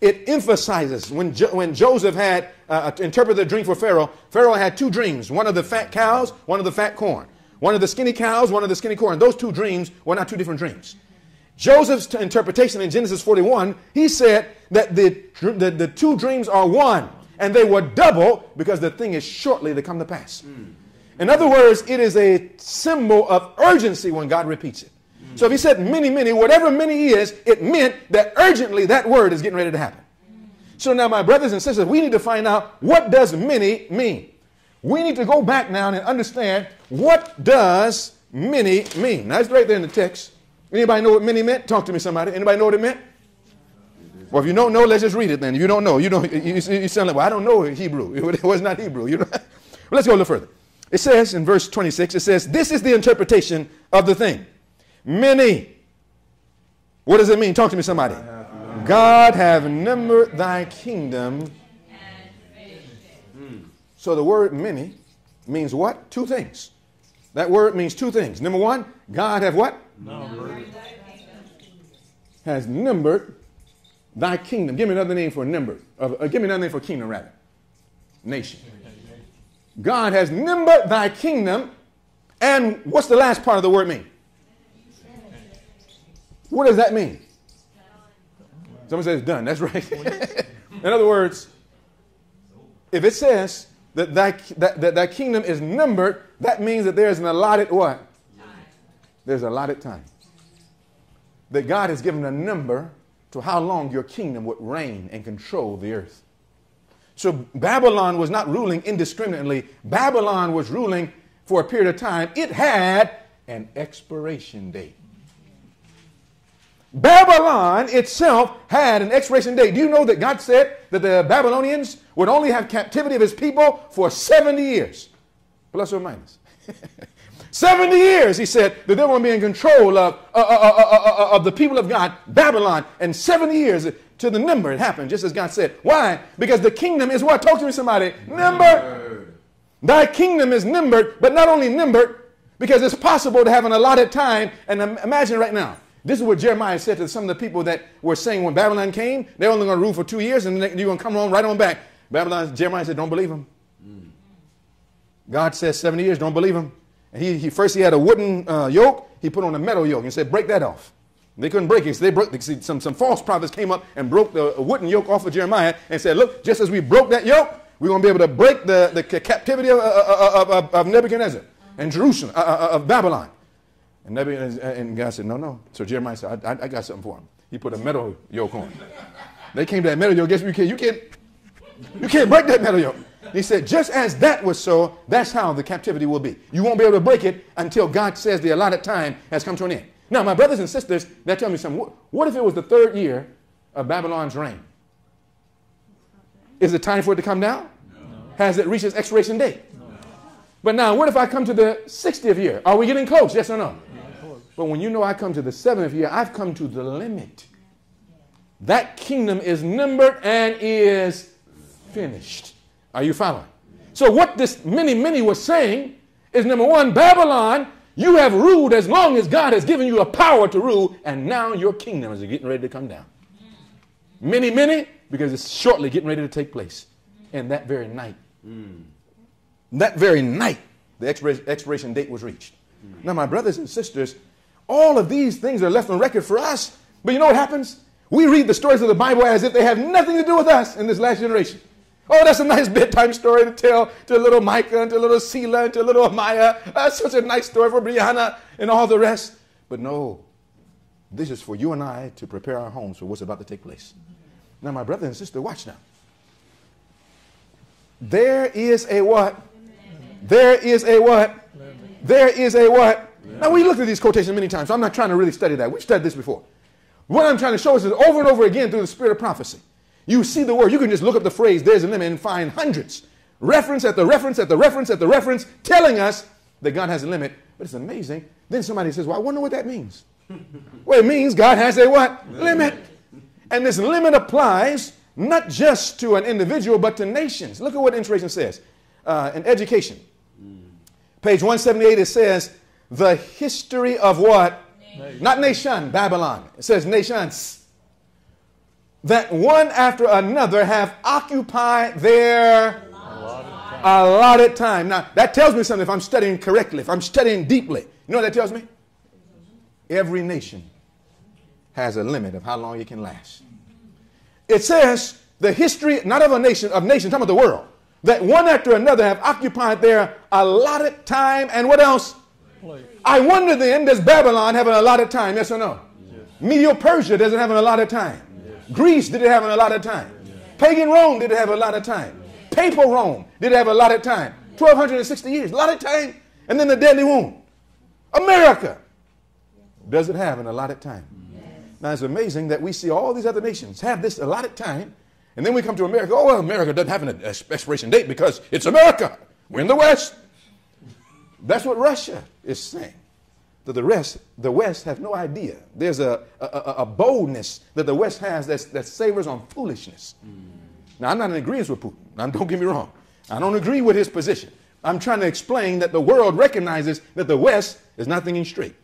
S2: It emphasizes when, jo- when Joseph had uh, interpreted the dream for Pharaoh, Pharaoh had two dreams one of the fat cows, one of the fat corn. One of the skinny cows, one of the skinny corn. Those two dreams were not two different dreams. Joseph's interpretation in Genesis 41, he said that the, the, the, two dreams are one and they were double because the thing is shortly to come to pass. Mm. In other words, it is a symbol of urgency when God repeats it. Mm. So if he said mene, mene, whatever mene is, it meant that urgently that word is getting ready to happen. So now, my brothers and sisters, we need to find out what does mene mean. We need to go back now and understand what does mene mean. Now, it's right there in the text. Anybody know what mene meant? Talk to me, somebody. Anybody know what it meant? Well, if you don't know, let's just read it then. If you don't know, you don't. You, you sound like, well, I don't know Hebrew. It was not Hebrew. You know? well, let's go a little further. It says in verse 26, it says, This is the interpretation of the thing. Mene. What does it mean? Talk to me, somebody. God have numbered thy kingdom. So the word mene means what? Two things. That word means two things. Number one, God have what? Numbered. Has numbered thy kingdom. Give me another name for a number. Uh, give me another name for kingdom, rather. Nation. God has numbered thy kingdom. And what's the last part of the word mean? What does that mean? Someone says done. That's right. In other words, if it says that thy, that, that thy kingdom is numbered, that means that there's an allotted what? There's allotted time. That God has given a number to how long your kingdom would reign and control the earth. So Babylon was not ruling indiscriminately. Babylon was ruling for a period of time. It had an expiration date. Babylon itself had an expiration date. Do you know that God said that the Babylonians would only have captivity of his people for 70 years? Plus or minus. 70 years, he said, that they're going to be in control of, uh, uh, uh, of the people of God, Babylon. And 70 years to the number it happened, just as God said. Why? Because the kingdom is what? Talk to me, somebody. Numbered. Thy kingdom is numbered, but not only numbered, because it's possible to have an allotted time. And imagine right now, this is what Jeremiah said to some of the people that were saying when Babylon came, they're only going to rule for two years and then you're going to come on right on back. Babylon, Jeremiah said, don't believe him. Mm. God says 70 years, don't believe him. And he, he first he had a wooden uh, yoke, he put on a metal yoke and said, break that off. They couldn't break it. So they broke. See, some, some false prophets came up and broke the wooden yoke off of Jeremiah and said, look, just as we broke that yoke, we're going to be able to break the, the captivity of, of, of, of Nebuchadnezzar and Jerusalem, uh, uh, of Babylon. And, Nebuchadnezzar, and God said, no, no. So Jeremiah said, I, I, I got something for him. He put a metal yoke on. They came to that metal yoke. Guess what you can't, you can't, you can't break that metal yoke. He said, just as that was so, that's how the captivity will be. You won't be able to break it until God says the allotted time has come to an end. Now, my brothers and sisters, they tell me something. What if it was the third year of Babylon's reign? Is it time for it to come down? No. Has it reached its expiration date? No. But now, what if I come to the 60th year? Are we getting close? Yes or no? But when you know I come to the seventh year, I've come to the limit. That kingdom is numbered and is finished. Are you following? So, what this mene, mene was saying is number one, Babylon, you have ruled as long as God has given you a power to rule, and now your kingdom is getting ready to come down. Mene, mene, because it's shortly getting ready to take place. And that very night, mm. that very night, the expiration date was reached. Mm. Now, my brothers and sisters, all of these things are left on record for us. But you know what happens? We read the stories of the Bible as if they have nothing to do with us in this last generation. Oh, that's a nice bedtime story to tell to little Micah and to little Selah and to little Maya. That's such a nice story for Brianna and all the rest. But no, this is for you and I to prepare our homes for what's about to take place. Now, my brother and sister, watch now. There is a what? There is a what? There is a what? Now, we looked at these quotations many times, so I'm not trying to really study that. We've studied this before. What I'm trying to show us is over and over again through the spirit of prophecy. You see the word, you can just look up the phrase, there's a limit, and find hundreds. Reference at the reference at the reference at the reference telling us that God has a limit. But it's amazing. Then somebody says, Well, I wonder what that means. well, it means God has a what? Limit. And this limit applies not just to an individual, but to nations. Look at what inspiration says. Uh, in education, page 178, it says, the history of what? Nation. Not nation, Babylon. It says nations. That one after another have occupied their allotted time. Now, that tells me something if I'm studying correctly, if I'm studying deeply. You know what that tells me? Every nation has a limit of how long it can last. It says the history, not of a nation, of nations, talking about the world, that one after another have occupied their allotted time and what else? I wonder then, does Babylon have an allotted time? Yes or no? Yes. Medo-Persia doesn't have an allotted time. Greece did it have a lot of time. Pagan Rome did it have a lot of time. Papal Rome did it have a lot of time. 1260 years, a lot of time. And then the deadly wound. America does it have an allotted time? Now it's amazing that we see all these other nations have this allotted time, and then we come to America. Oh, well, America doesn't have an expiration date because it's America. We're in the West. That's what Russia is saying. That the rest, the West has no idea. There's a, a, a boldness that the West has that's, that savors on foolishness. Mm. Now, I'm not in agreement with Putin. Now, don't get me wrong. I don't agree with his position. I'm trying to explain that the world recognizes that the West is not thinking straight.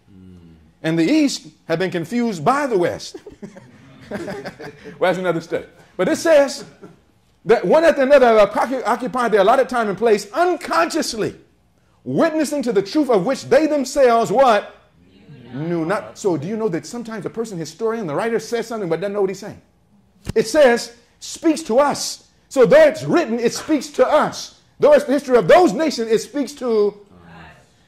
S2: And the East have been confused by the West. well, that's another study. But it says that one after another have occupied their allotted time and place unconsciously, witnessing to the truth of which they themselves what? Knew not. So do you know that sometimes a person, historian, the writer says something but doesn't know what he's saying? It says, speaks to us. So though it's written, it speaks to us. Though it's the history of those nations, it speaks to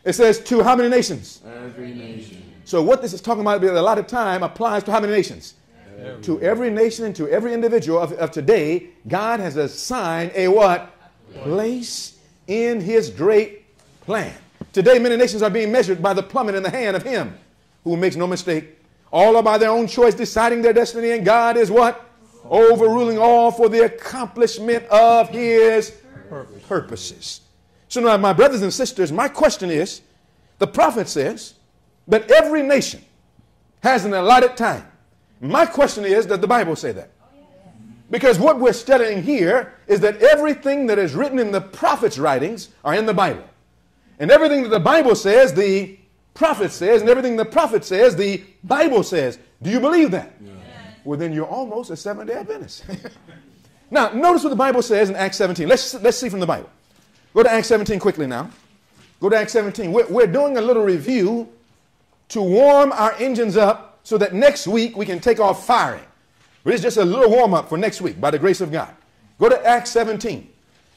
S2: it says to how many nations?
S4: Every nation.
S2: So what this is talking about a lot of time applies to how many nations? Every. To every nation and to every individual of, of today, God has assigned a what? Place in his great plan. Today, many nations are being measured by the plummet in the hand of him who makes no mistake. All are by their own choice deciding their destiny, and God is what? Overruling all for the accomplishment of his purposes. So now, my brothers and sisters, my question is the prophet says that every nation has an allotted time. My question is, does the Bible say that? Because what we're studying here is that everything that is written in the prophet's writings are in the Bible. And everything that the Bible says, the prophet says, and everything the prophet says, the Bible says. Do you believe that? Yeah. Well, then you're almost a Seventh day Adventist. now, notice what the Bible says in Acts 17. Let's, let's see from the Bible. Go to Acts 17 quickly now. Go to Acts 17. We're, we're doing a little review to warm our engines up so that next week we can take off firing. But it's just a little warm up for next week by the grace of God. Go to Acts 17.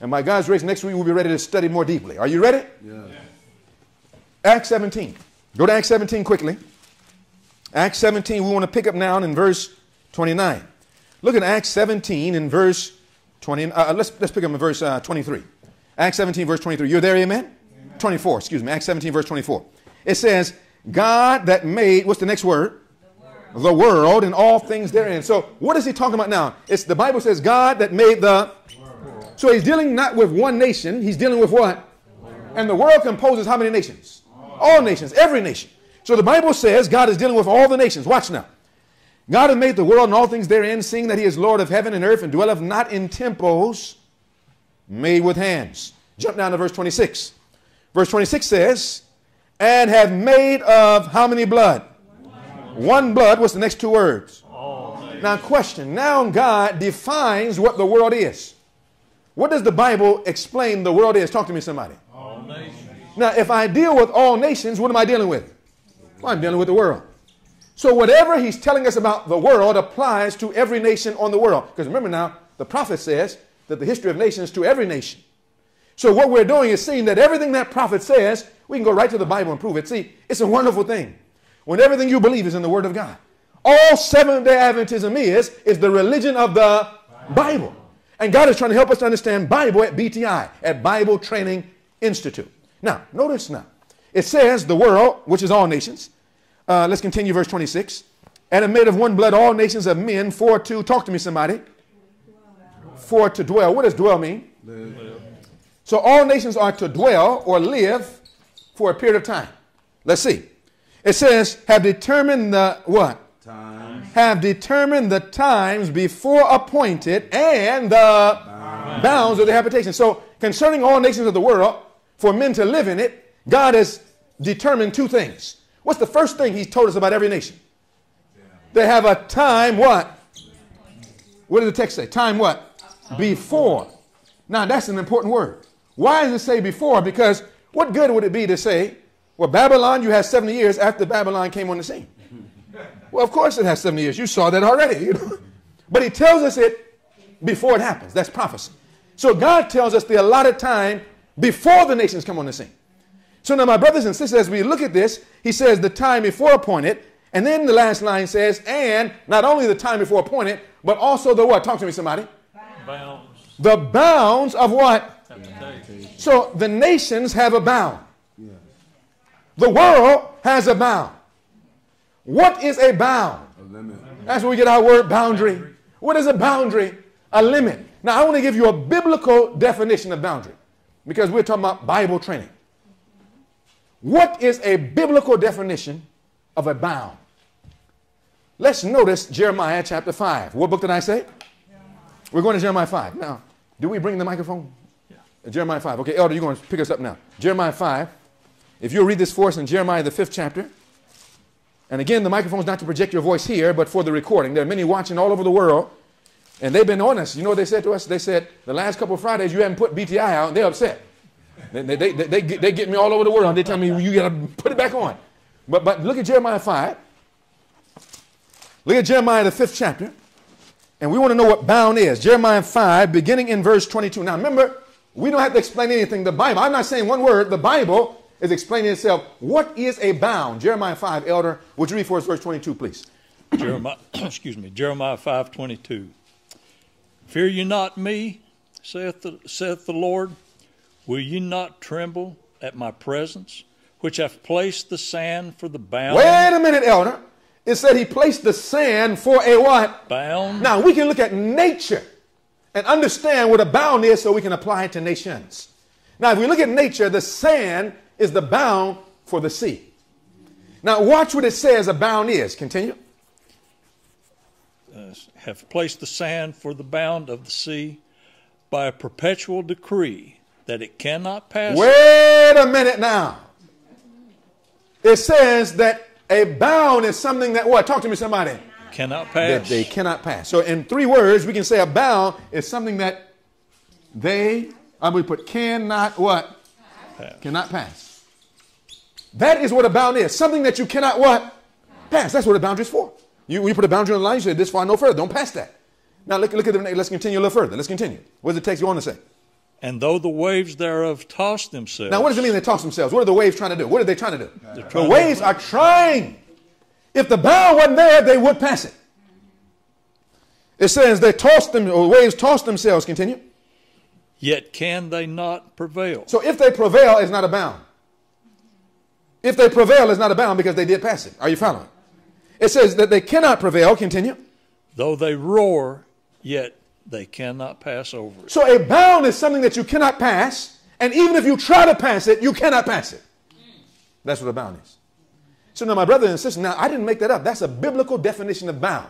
S2: And by God's grace, next week we'll be ready to study more deeply. Are you ready? Yeah. Acts 17. Go to Acts 17 quickly. Acts 17, we want to pick up now in verse 29. Look at Acts 17 in verse 20. Uh, let's, let's pick up in verse uh, 23. Acts 17, verse 23. You're there, amen? amen? 24, excuse me. Acts 17, verse 24. It says, God that made, what's the next word? The world. the world and all things therein. So what is he talking about now? It's the Bible says God that made the world. So he's dealing not with one nation, he's dealing with what? The and the world composes how many nations? All. all nations, every nation. So the Bible says God is dealing with all the nations. Watch now. God has made the world and all things therein, seeing that he is Lord of heaven and earth and dwelleth not in temples made with hands. Jump down to verse 26. Verse 26 says, and have made of how many blood? One, One blood. What's the next two words? Now, question. Now, God defines what the world is. What does the Bible explain the world is? Talk to me, somebody.
S3: All nations.
S2: Now, if I deal with all nations, what am I dealing with? Well, I'm dealing with the world. So, whatever he's telling us about the world applies to every nation on the world. Because remember now, the prophet says that the history of nations to every nation. So what we're doing is seeing that everything that prophet says, we can go right to the Bible and prove it. See, it's a wonderful thing when everything you believe is in the Word of God. All Seventh day Adventism is, is the religion of the Bible. And God is trying to help us to understand Bible at BTI, at Bible Training Institute. Now, notice now. It says the world, which is all nations. Uh, let's continue verse 26. And it made of one blood all nations of men for to, talk to me somebody, for to dwell. What does dwell mean? Live. So all nations are to dwell or live for a period of time. Let's see. It says, have determined the what?
S4: Times.
S2: Have determined the times before appointed and the bounds. bounds of the habitation. So concerning all nations of the world, for men to live in it, God has determined two things. What's the first thing he's told us about every nation? They have a time what? What does the text say? Time what? Before. Now that's an important word. Why does it say before? Because what good would it be to say, well, Babylon, you had 70 years after Babylon came on the scene? Well, of course it has 70 years. You saw that already. You know? But he tells us it before it happens. That's prophecy. So God tells us the allotted time before the nations come on the scene. So now, my brothers and sisters, as we look at this, he says the time before appointed, and then the last line says, and not only the time before appointed, but also the what? Talk to me, somebody.
S3: Bounds.
S2: The bounds of what? So the nations have a bound. The world has a bound. What is a bound?
S4: A limit.
S2: That's where we get our word boundary. What is a boundary? A limit. Now, I want to give you a biblical definition of boundary because we're talking about Bible training. What is a biblical definition of a bound? Let's notice Jeremiah chapter 5. What book did I say? We're going to Jeremiah 5. Now, do we bring the microphone? Yeah. Jeremiah 5. Okay, Elder, you're going to pick us up now. Jeremiah 5. If you'll read this for us in Jeremiah, the fifth chapter. And again, the microphone is not to project your voice here, but for the recording. There are many watching all over the world, and they've been honest. You know what they said to us? They said, the last couple of Fridays you haven't put BTI out, and they're upset. They, they, they, they, get, they get me all over the world, they tell me you got to put it back on. But, but look at Jeremiah 5. Look at Jeremiah, the fifth chapter. And we want to know what bound is. Jeremiah 5, beginning in verse 22. Now remember, we don't have to explain anything. The Bible, I'm not saying one word. The Bible is explaining itself. What is a bound? Jeremiah 5, Elder, would you read for us verse 22, please?
S3: Jeremiah, excuse me, Jeremiah five twenty two. Fear you not me, saith the, saith the Lord. Will you not tremble at my presence, which have placed the sand for the bound?
S2: Wait a minute, elder. It said he placed the sand for a what?
S3: Bound.
S2: Now we can look at nature and understand what a bound is so we can apply it to nations. Now, if we look at nature, the sand is the bound for the sea. Now, watch what it says a bound is. Continue.
S3: uh, have placed the sand for the bound of the sea by a perpetual decree that it cannot pass.
S2: Wait a minute now. It says that a bound is something that what? Talk to me, somebody.
S3: Cannot pass.
S2: That they cannot pass. So, in three words, we can say a bound is something that they, I would put cannot what?
S3: Pass.
S2: Cannot pass. That is what a bound is. Something that you cannot what? Pass. That's what a boundary is for. You, when you put a boundary on the line, you say this far, no further. Don't pass that. Now look, look at the let's continue a little further. Let's continue. What does the text go on to say?
S3: And though the waves thereof toss themselves.
S2: Now, what does it mean they toss themselves? What are the waves trying to do? What are they trying to do? The
S3: trying to-
S2: waves are trying. If the bound wasn't there, they would pass it. It says they tossed them, or waves tossed themselves. Continue.
S3: Yet can they not prevail.
S2: So if they prevail, it's not a bound. If they prevail, it's not a bound because they did pass it. Are you following? It says that they cannot prevail. Continue.
S3: Though they roar, yet they cannot pass over it.
S2: So a bound is something that you cannot pass, and even if you try to pass it, you cannot pass it. That's what a bound is. So now, my brother and sister, now I didn't make that up. That's a biblical definition of bound.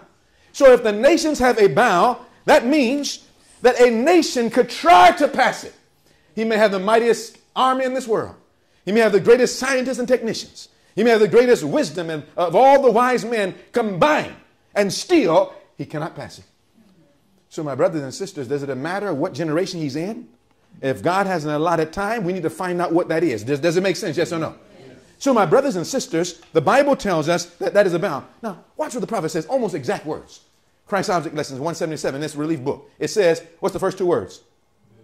S2: So if the nations have a bound, that means that a nation could try to pass it. He may have the mightiest army in this world. He may have the greatest scientists and technicians. He may have the greatest wisdom and of all the wise men combined, and still he cannot pass it. So, my brothers and sisters, does it matter what generation he's in? If God has an allotted time, we need to find out what that is. Does, does it make sense? Yes or no? So, my brothers and sisters, the Bible tells us that that is a bound. Now, watch what the prophet says, almost exact words. Christ Object Lessons 177, this relief book. It says, what's the first two words?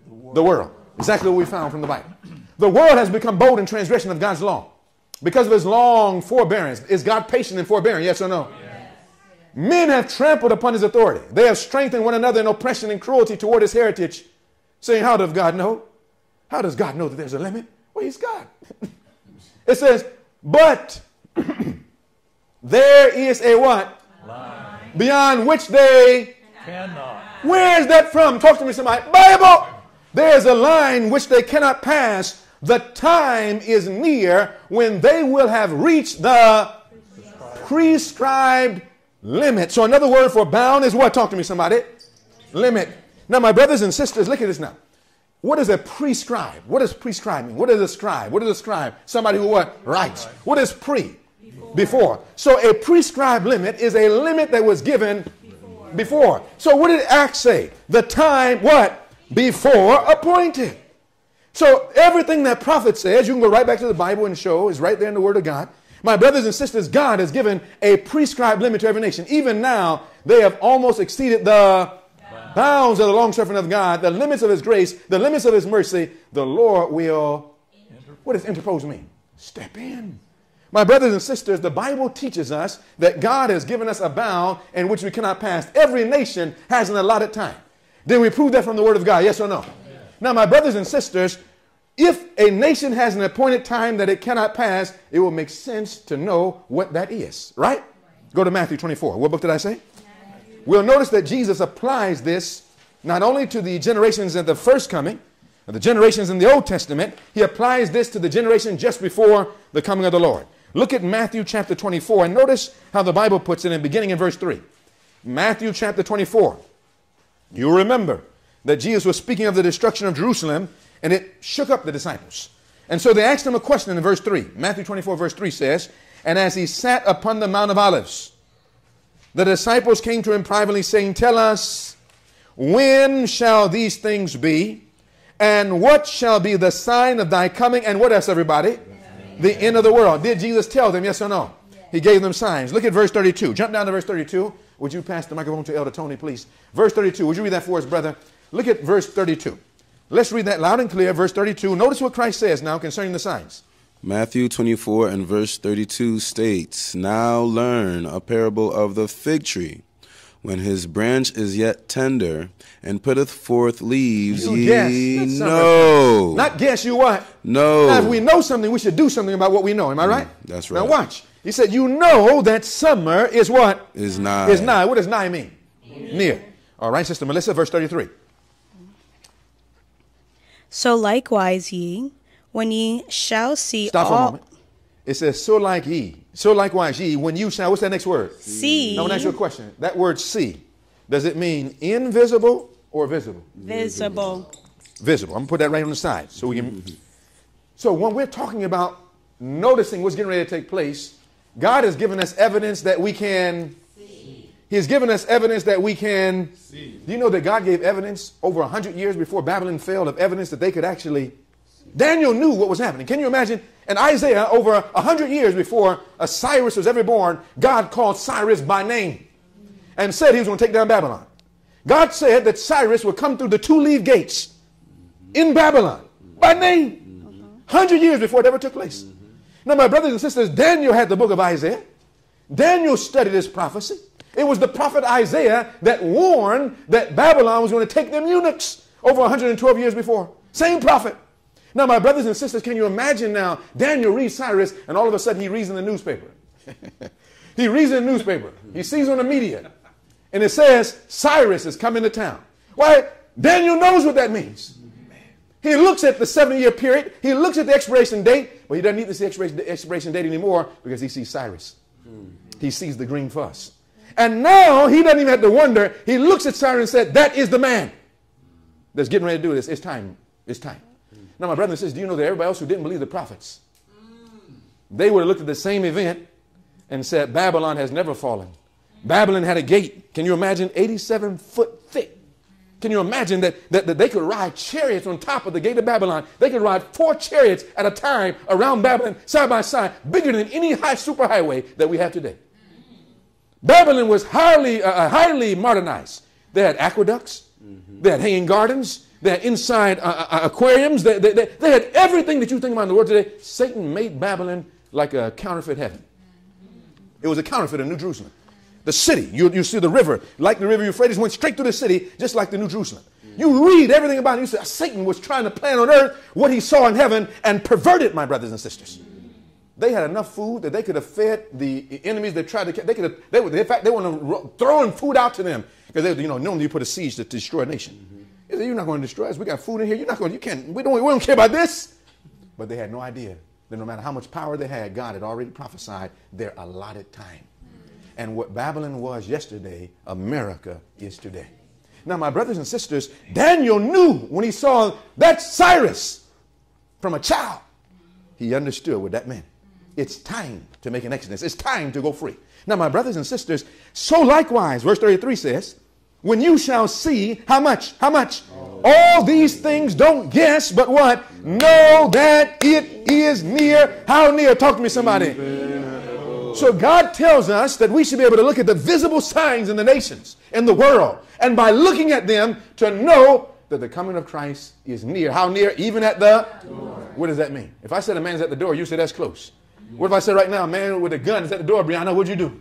S2: The world. the world. Exactly what we found from the Bible. The world has become bold in transgression of God's law because of his long forbearance. Is God patient and forbearing? Yes or no? Men have trampled upon his authority. They have strengthened one another in oppression and cruelty toward his heritage, saying, How does God know? How does God know that there's a limit? Well, he's God. it says, But there is a what?
S3: Line.
S2: Beyond which they.
S3: Cannot.
S2: Where is that from? Talk to me, somebody. Bible! There's a line which they cannot pass. The time is near when they will have reached the prescribed limit. So another word for bound is what? Talk to me, somebody. Limit. Now, my brothers and sisters, look at this now. What is a prescribe? What does prescribe mean? What is a scribe? What is a scribe? Somebody who what? Writes. What is pre? Before. So a prescribed limit is a limit that was given before. So what did Acts say? The time what? Before appointed. So everything that prophet says, you can go right back to the Bible and show is right there in the Word of God. My brothers and sisters, God has given a prescribed limit to every nation. Even now, they have almost exceeded the bounds of the long suffering of God, the limits of His grace, the limits of His mercy. The Lord will, what does interpose mean? Step in. My brothers and sisters, the Bible teaches us that God has given us a bound in which we cannot pass. Every nation has an allotted time. Did we prove that from the Word of God? Yes or no? Now, my brothers and sisters, if a nation has an appointed time that it cannot pass, it will make sense to know what that is, right? Go to Matthew 24. What book did I say? We'll notice that Jesus applies this not only to the generations at the first coming, the generations in the Old Testament, he applies this to the generation just before the coming of the Lord. Look at Matthew chapter 24 and notice how the Bible puts it in beginning in verse 3. Matthew chapter 24. You remember that Jesus was speaking of the destruction of Jerusalem and it shook up the disciples. And so they asked him a question in verse 3. Matthew 24, verse 3 says, And as he sat upon the Mount of Olives, the disciples came to him privately, saying, Tell us, when shall these things be? And what shall be the sign of thy coming? And what else, everybody? The end of the world. Did Jesus tell them, yes or no? He gave them signs. Look at verse 32. Jump down to verse 32. Would you pass the microphone to Elder Tony, please? Verse 32. Would you read that for us, brother? Look at verse 32. Let's read that loud and clear. Verse 32. Notice what Christ says now concerning the signs.
S4: Matthew 24 and verse 32 states, Now learn a parable of the fig tree. When his branch is yet tender and putteth forth leaves,
S2: You
S4: ye
S2: guess. That's something.
S4: know.
S2: Not guess you what?
S4: No.
S2: Now, if we know something, we should do something about what we know. Am I mm, right?
S4: that's right.
S2: Now watch. He said, You know that summer is what?
S4: Is nigh.
S2: Is nigh. What does nigh mean? Near. All right, Sister Melissa, verse 33.
S5: So likewise ye, when ye shall see
S2: Stop for a moment. It says, So like ye. So likewise ye, when you shall, what's that next word?
S5: see
S2: Now, I want to ask you a question. That word see, does it mean invisible or visible?
S5: visible.
S2: Visible. I'm going to put that right on the side so we can. So, when we're talking about noticing what's getting ready to take place, God has given us evidence that we can. see. He has given us evidence that we can. see. Do you know that God gave evidence over 100 years before Babylon failed of evidence that they could actually. Daniel knew what was happening. Can you imagine? And Isaiah, over a 100 years before Cyrus was ever born, God called Cyrus by name and said he was going to take down Babylon. God said that Cyrus would come through the two leaf gates in Babylon by name. 100 years before it ever took place. Now, my brothers and sisters, Daniel had the book of Isaiah. Daniel studied this prophecy. It was the prophet Isaiah that warned that Babylon was going to take them eunuchs over 112 years before. Same prophet. Now, my brothers and sisters, can you imagine now? Daniel reads Cyrus, and all of a sudden he reads in the newspaper. he reads in the newspaper. He sees on the media, and it says Cyrus is coming to town. Why? Daniel knows what that means. He looks at the seven year period, he looks at the expiration date, but he doesn't need to see expiration, the expiration date anymore because he sees Cyrus. He sees the green fuss. And now he doesn't even have to wonder. He looks at Cyrus and said, That is the man that's getting ready to do this. It's time. It's time. Now, my brother and sisters, do you know that everybody else who didn't believe the prophets, they would have looked at the same event and said, Babylon has never fallen. Babylon had a gate. Can you imagine 87 foot thick? Can you imagine that, that, that they could ride chariots on top of the gate of Babylon? They could ride four chariots at a time around Babylon, side by side, bigger than any high superhighway that we have today. Babylon was highly, uh, highly modernized. They had aqueducts, they had hanging gardens, they inside uh, uh, aquariums, they, they, they, they had everything that you think about in the world today. Satan made Babylon like a counterfeit heaven. It was a counterfeit of New Jerusalem. The city, you, you see the river, like the river Euphrates, went straight through the city, just like the New Jerusalem. You read everything about it. You say Satan was trying to plan on earth what he saw in heaven and perverted my brothers and sisters. They had enough food that they could have fed the enemies that tried to. They could have. They were. In fact, they were throwing food out to them because they, you know, normally you put a siege to destroy a nation. They said, "You're not going to destroy us. We got food in here. You're not going. to, You can't. We don't. We don't care about this." But they had no idea that no matter how much power they had, God had already prophesied their allotted time. And what Babylon was yesterday, America is today. Now, my brothers and sisters, Daniel knew when he saw that Cyrus from a child, he understood what that meant. It's time to make an exodus. It's time to go free. Now, my brothers and sisters, so likewise, verse 33 says, when you shall see how much, how much? All these things don't guess, but what? Know that it is near. How near? Talk to me, somebody. So God tells us that we should be able to look at the visible signs in the nations, in the world, and by looking at them to know that the coming of Christ is near. How near? Even at the door. What does that mean? If I said a man's at the door, you say that's close. What if I said right now, a man with a gun is at the door, Brianna, what'd you do?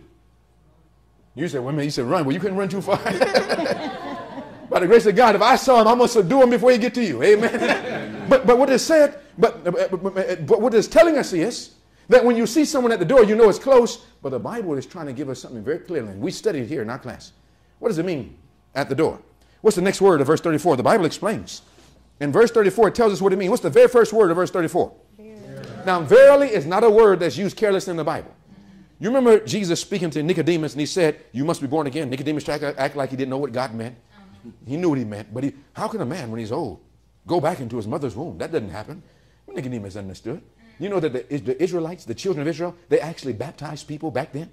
S2: You said, well, man, you said run. Well, you couldn't run too far. By the grace of God, if I saw him, I'm going to subdue him before he get to you. Amen. but, but what it said, but, but, but, what it's telling us is that when you see someone at the door, you know it's close. But the Bible is trying to give us something very clearly. And we studied it here in our class. What does it mean at the door? What's the next word of verse 34? The Bible explains. In verse 34, it tells us what it means. What's the very first word of verse 34? Now, verily is not a word that's used carelessly in the Bible. You remember Jesus speaking to Nicodemus and he said, You must be born again. Nicodemus tried to act like he didn't know what God meant. He knew what he meant, but he, how can a man, when he's old, go back into his mother's womb? That doesn't happen. Nicodemus understood. You know that the, the Israelites, the children of Israel, they actually baptized people back then.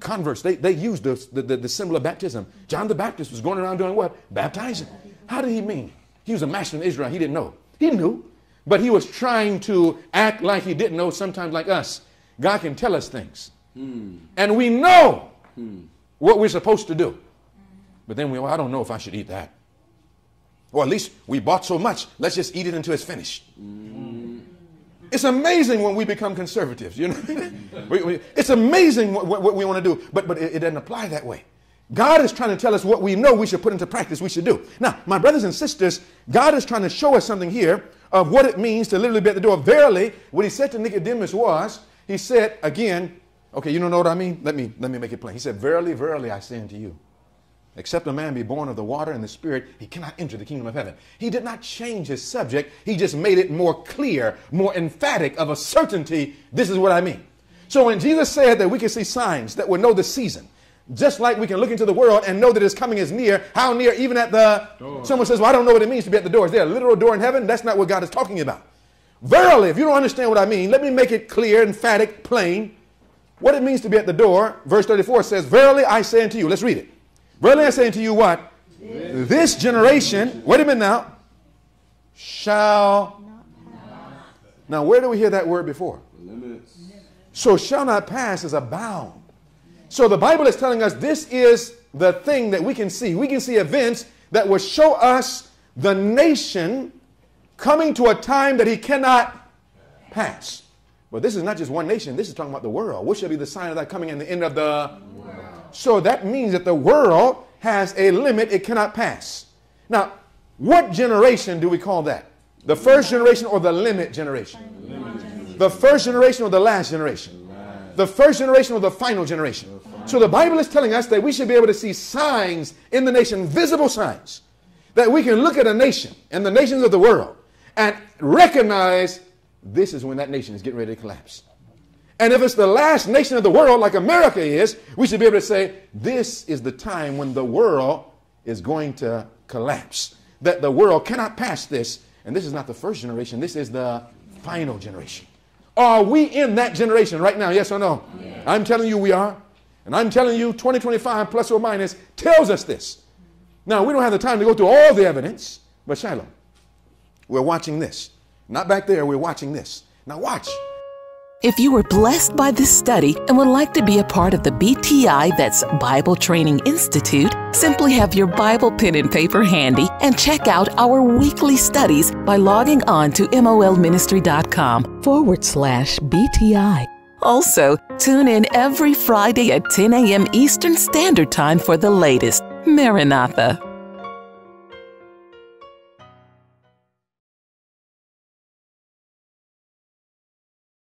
S2: Converts, they, they used the, the, the symbol of baptism. John the Baptist was going around doing what? Baptizing. How did he mean? He was a master in Israel. He didn't know. He knew, but he was trying to act like he didn't know, sometimes like us. God can tell us things. And we know what we're supposed to do. But then we, well, I don't know if I should eat that. Or at least we bought so much, let's just eat it until it's finished. It's amazing when we become conservatives. You know, we, we, it's amazing what, what, what we want to do, but but it, it doesn't apply that way. God is trying to tell us what we know we should put into practice. We should do. Now, my brothers and sisters, God is trying to show us something here of what it means to literally be at the door. Verily, what He said to Nicodemus was, He said again, okay, you don't know what I mean? Let me let me make it plain. He said, "Verily, verily, I say unto you." Except a man be born of the water and the Spirit, he cannot enter the kingdom of heaven. He did not change his subject, he just made it more clear, more emphatic of a certainty. This is what I mean. So when Jesus said that we can see signs that will know the season, just like we can look into the world and know that his coming is near, how near, even at the door. Someone says, Well, I don't know what it means to be at the door. Is there a literal door in heaven? That's not what God is talking about. Verily, if you don't understand what I mean, let me make it clear, emphatic, plain. What it means to be at the door, verse 34 says, Verily I say unto you, let's read it. Verily I say unto you what? This, this generation, wait a minute now, shall. Not Now, where do we hear that word before? Limits. So, shall not pass is a bound. So, the Bible is telling us this is the thing that we can see. We can see events that will show us the nation coming to a time that he cannot pass. But this is not just one nation, this is talking about the world. What shall be the sign of that coming in the end of the world? so that means that the world has a limit it cannot pass. Now, what generation do we call that? The first generation or the limit generation? The first generation or the last generation? The first generation or the final generation? So the Bible is telling us that we should be able to see signs in the nation, visible signs, that we can look at a nation and the nations of the world and recognize this is when that nation is getting ready to collapse. And if it's the last nation of the world, like America is, we should be able to say, this is the time when the world is going to collapse. That the world cannot pass this. And this is not the first generation, this is the final generation. Are we in that generation right now? Yes or no? Yes. I'm telling you we are. And I'm telling you, 2025 plus or minus tells us this. Now, we don't have the time to go through all the evidence, but Shiloh, we're watching this. Not back there, we're watching this. Now, watch.
S1: If you were blessed by this study and would like to be a part of the BTI that's Bible Training Institute, simply have your Bible pen and paper handy and check out our weekly studies by logging on to molministry.com forward slash BTI. Also, tune in every Friday at 10 a.m. Eastern Standard Time for the latest. Maranatha.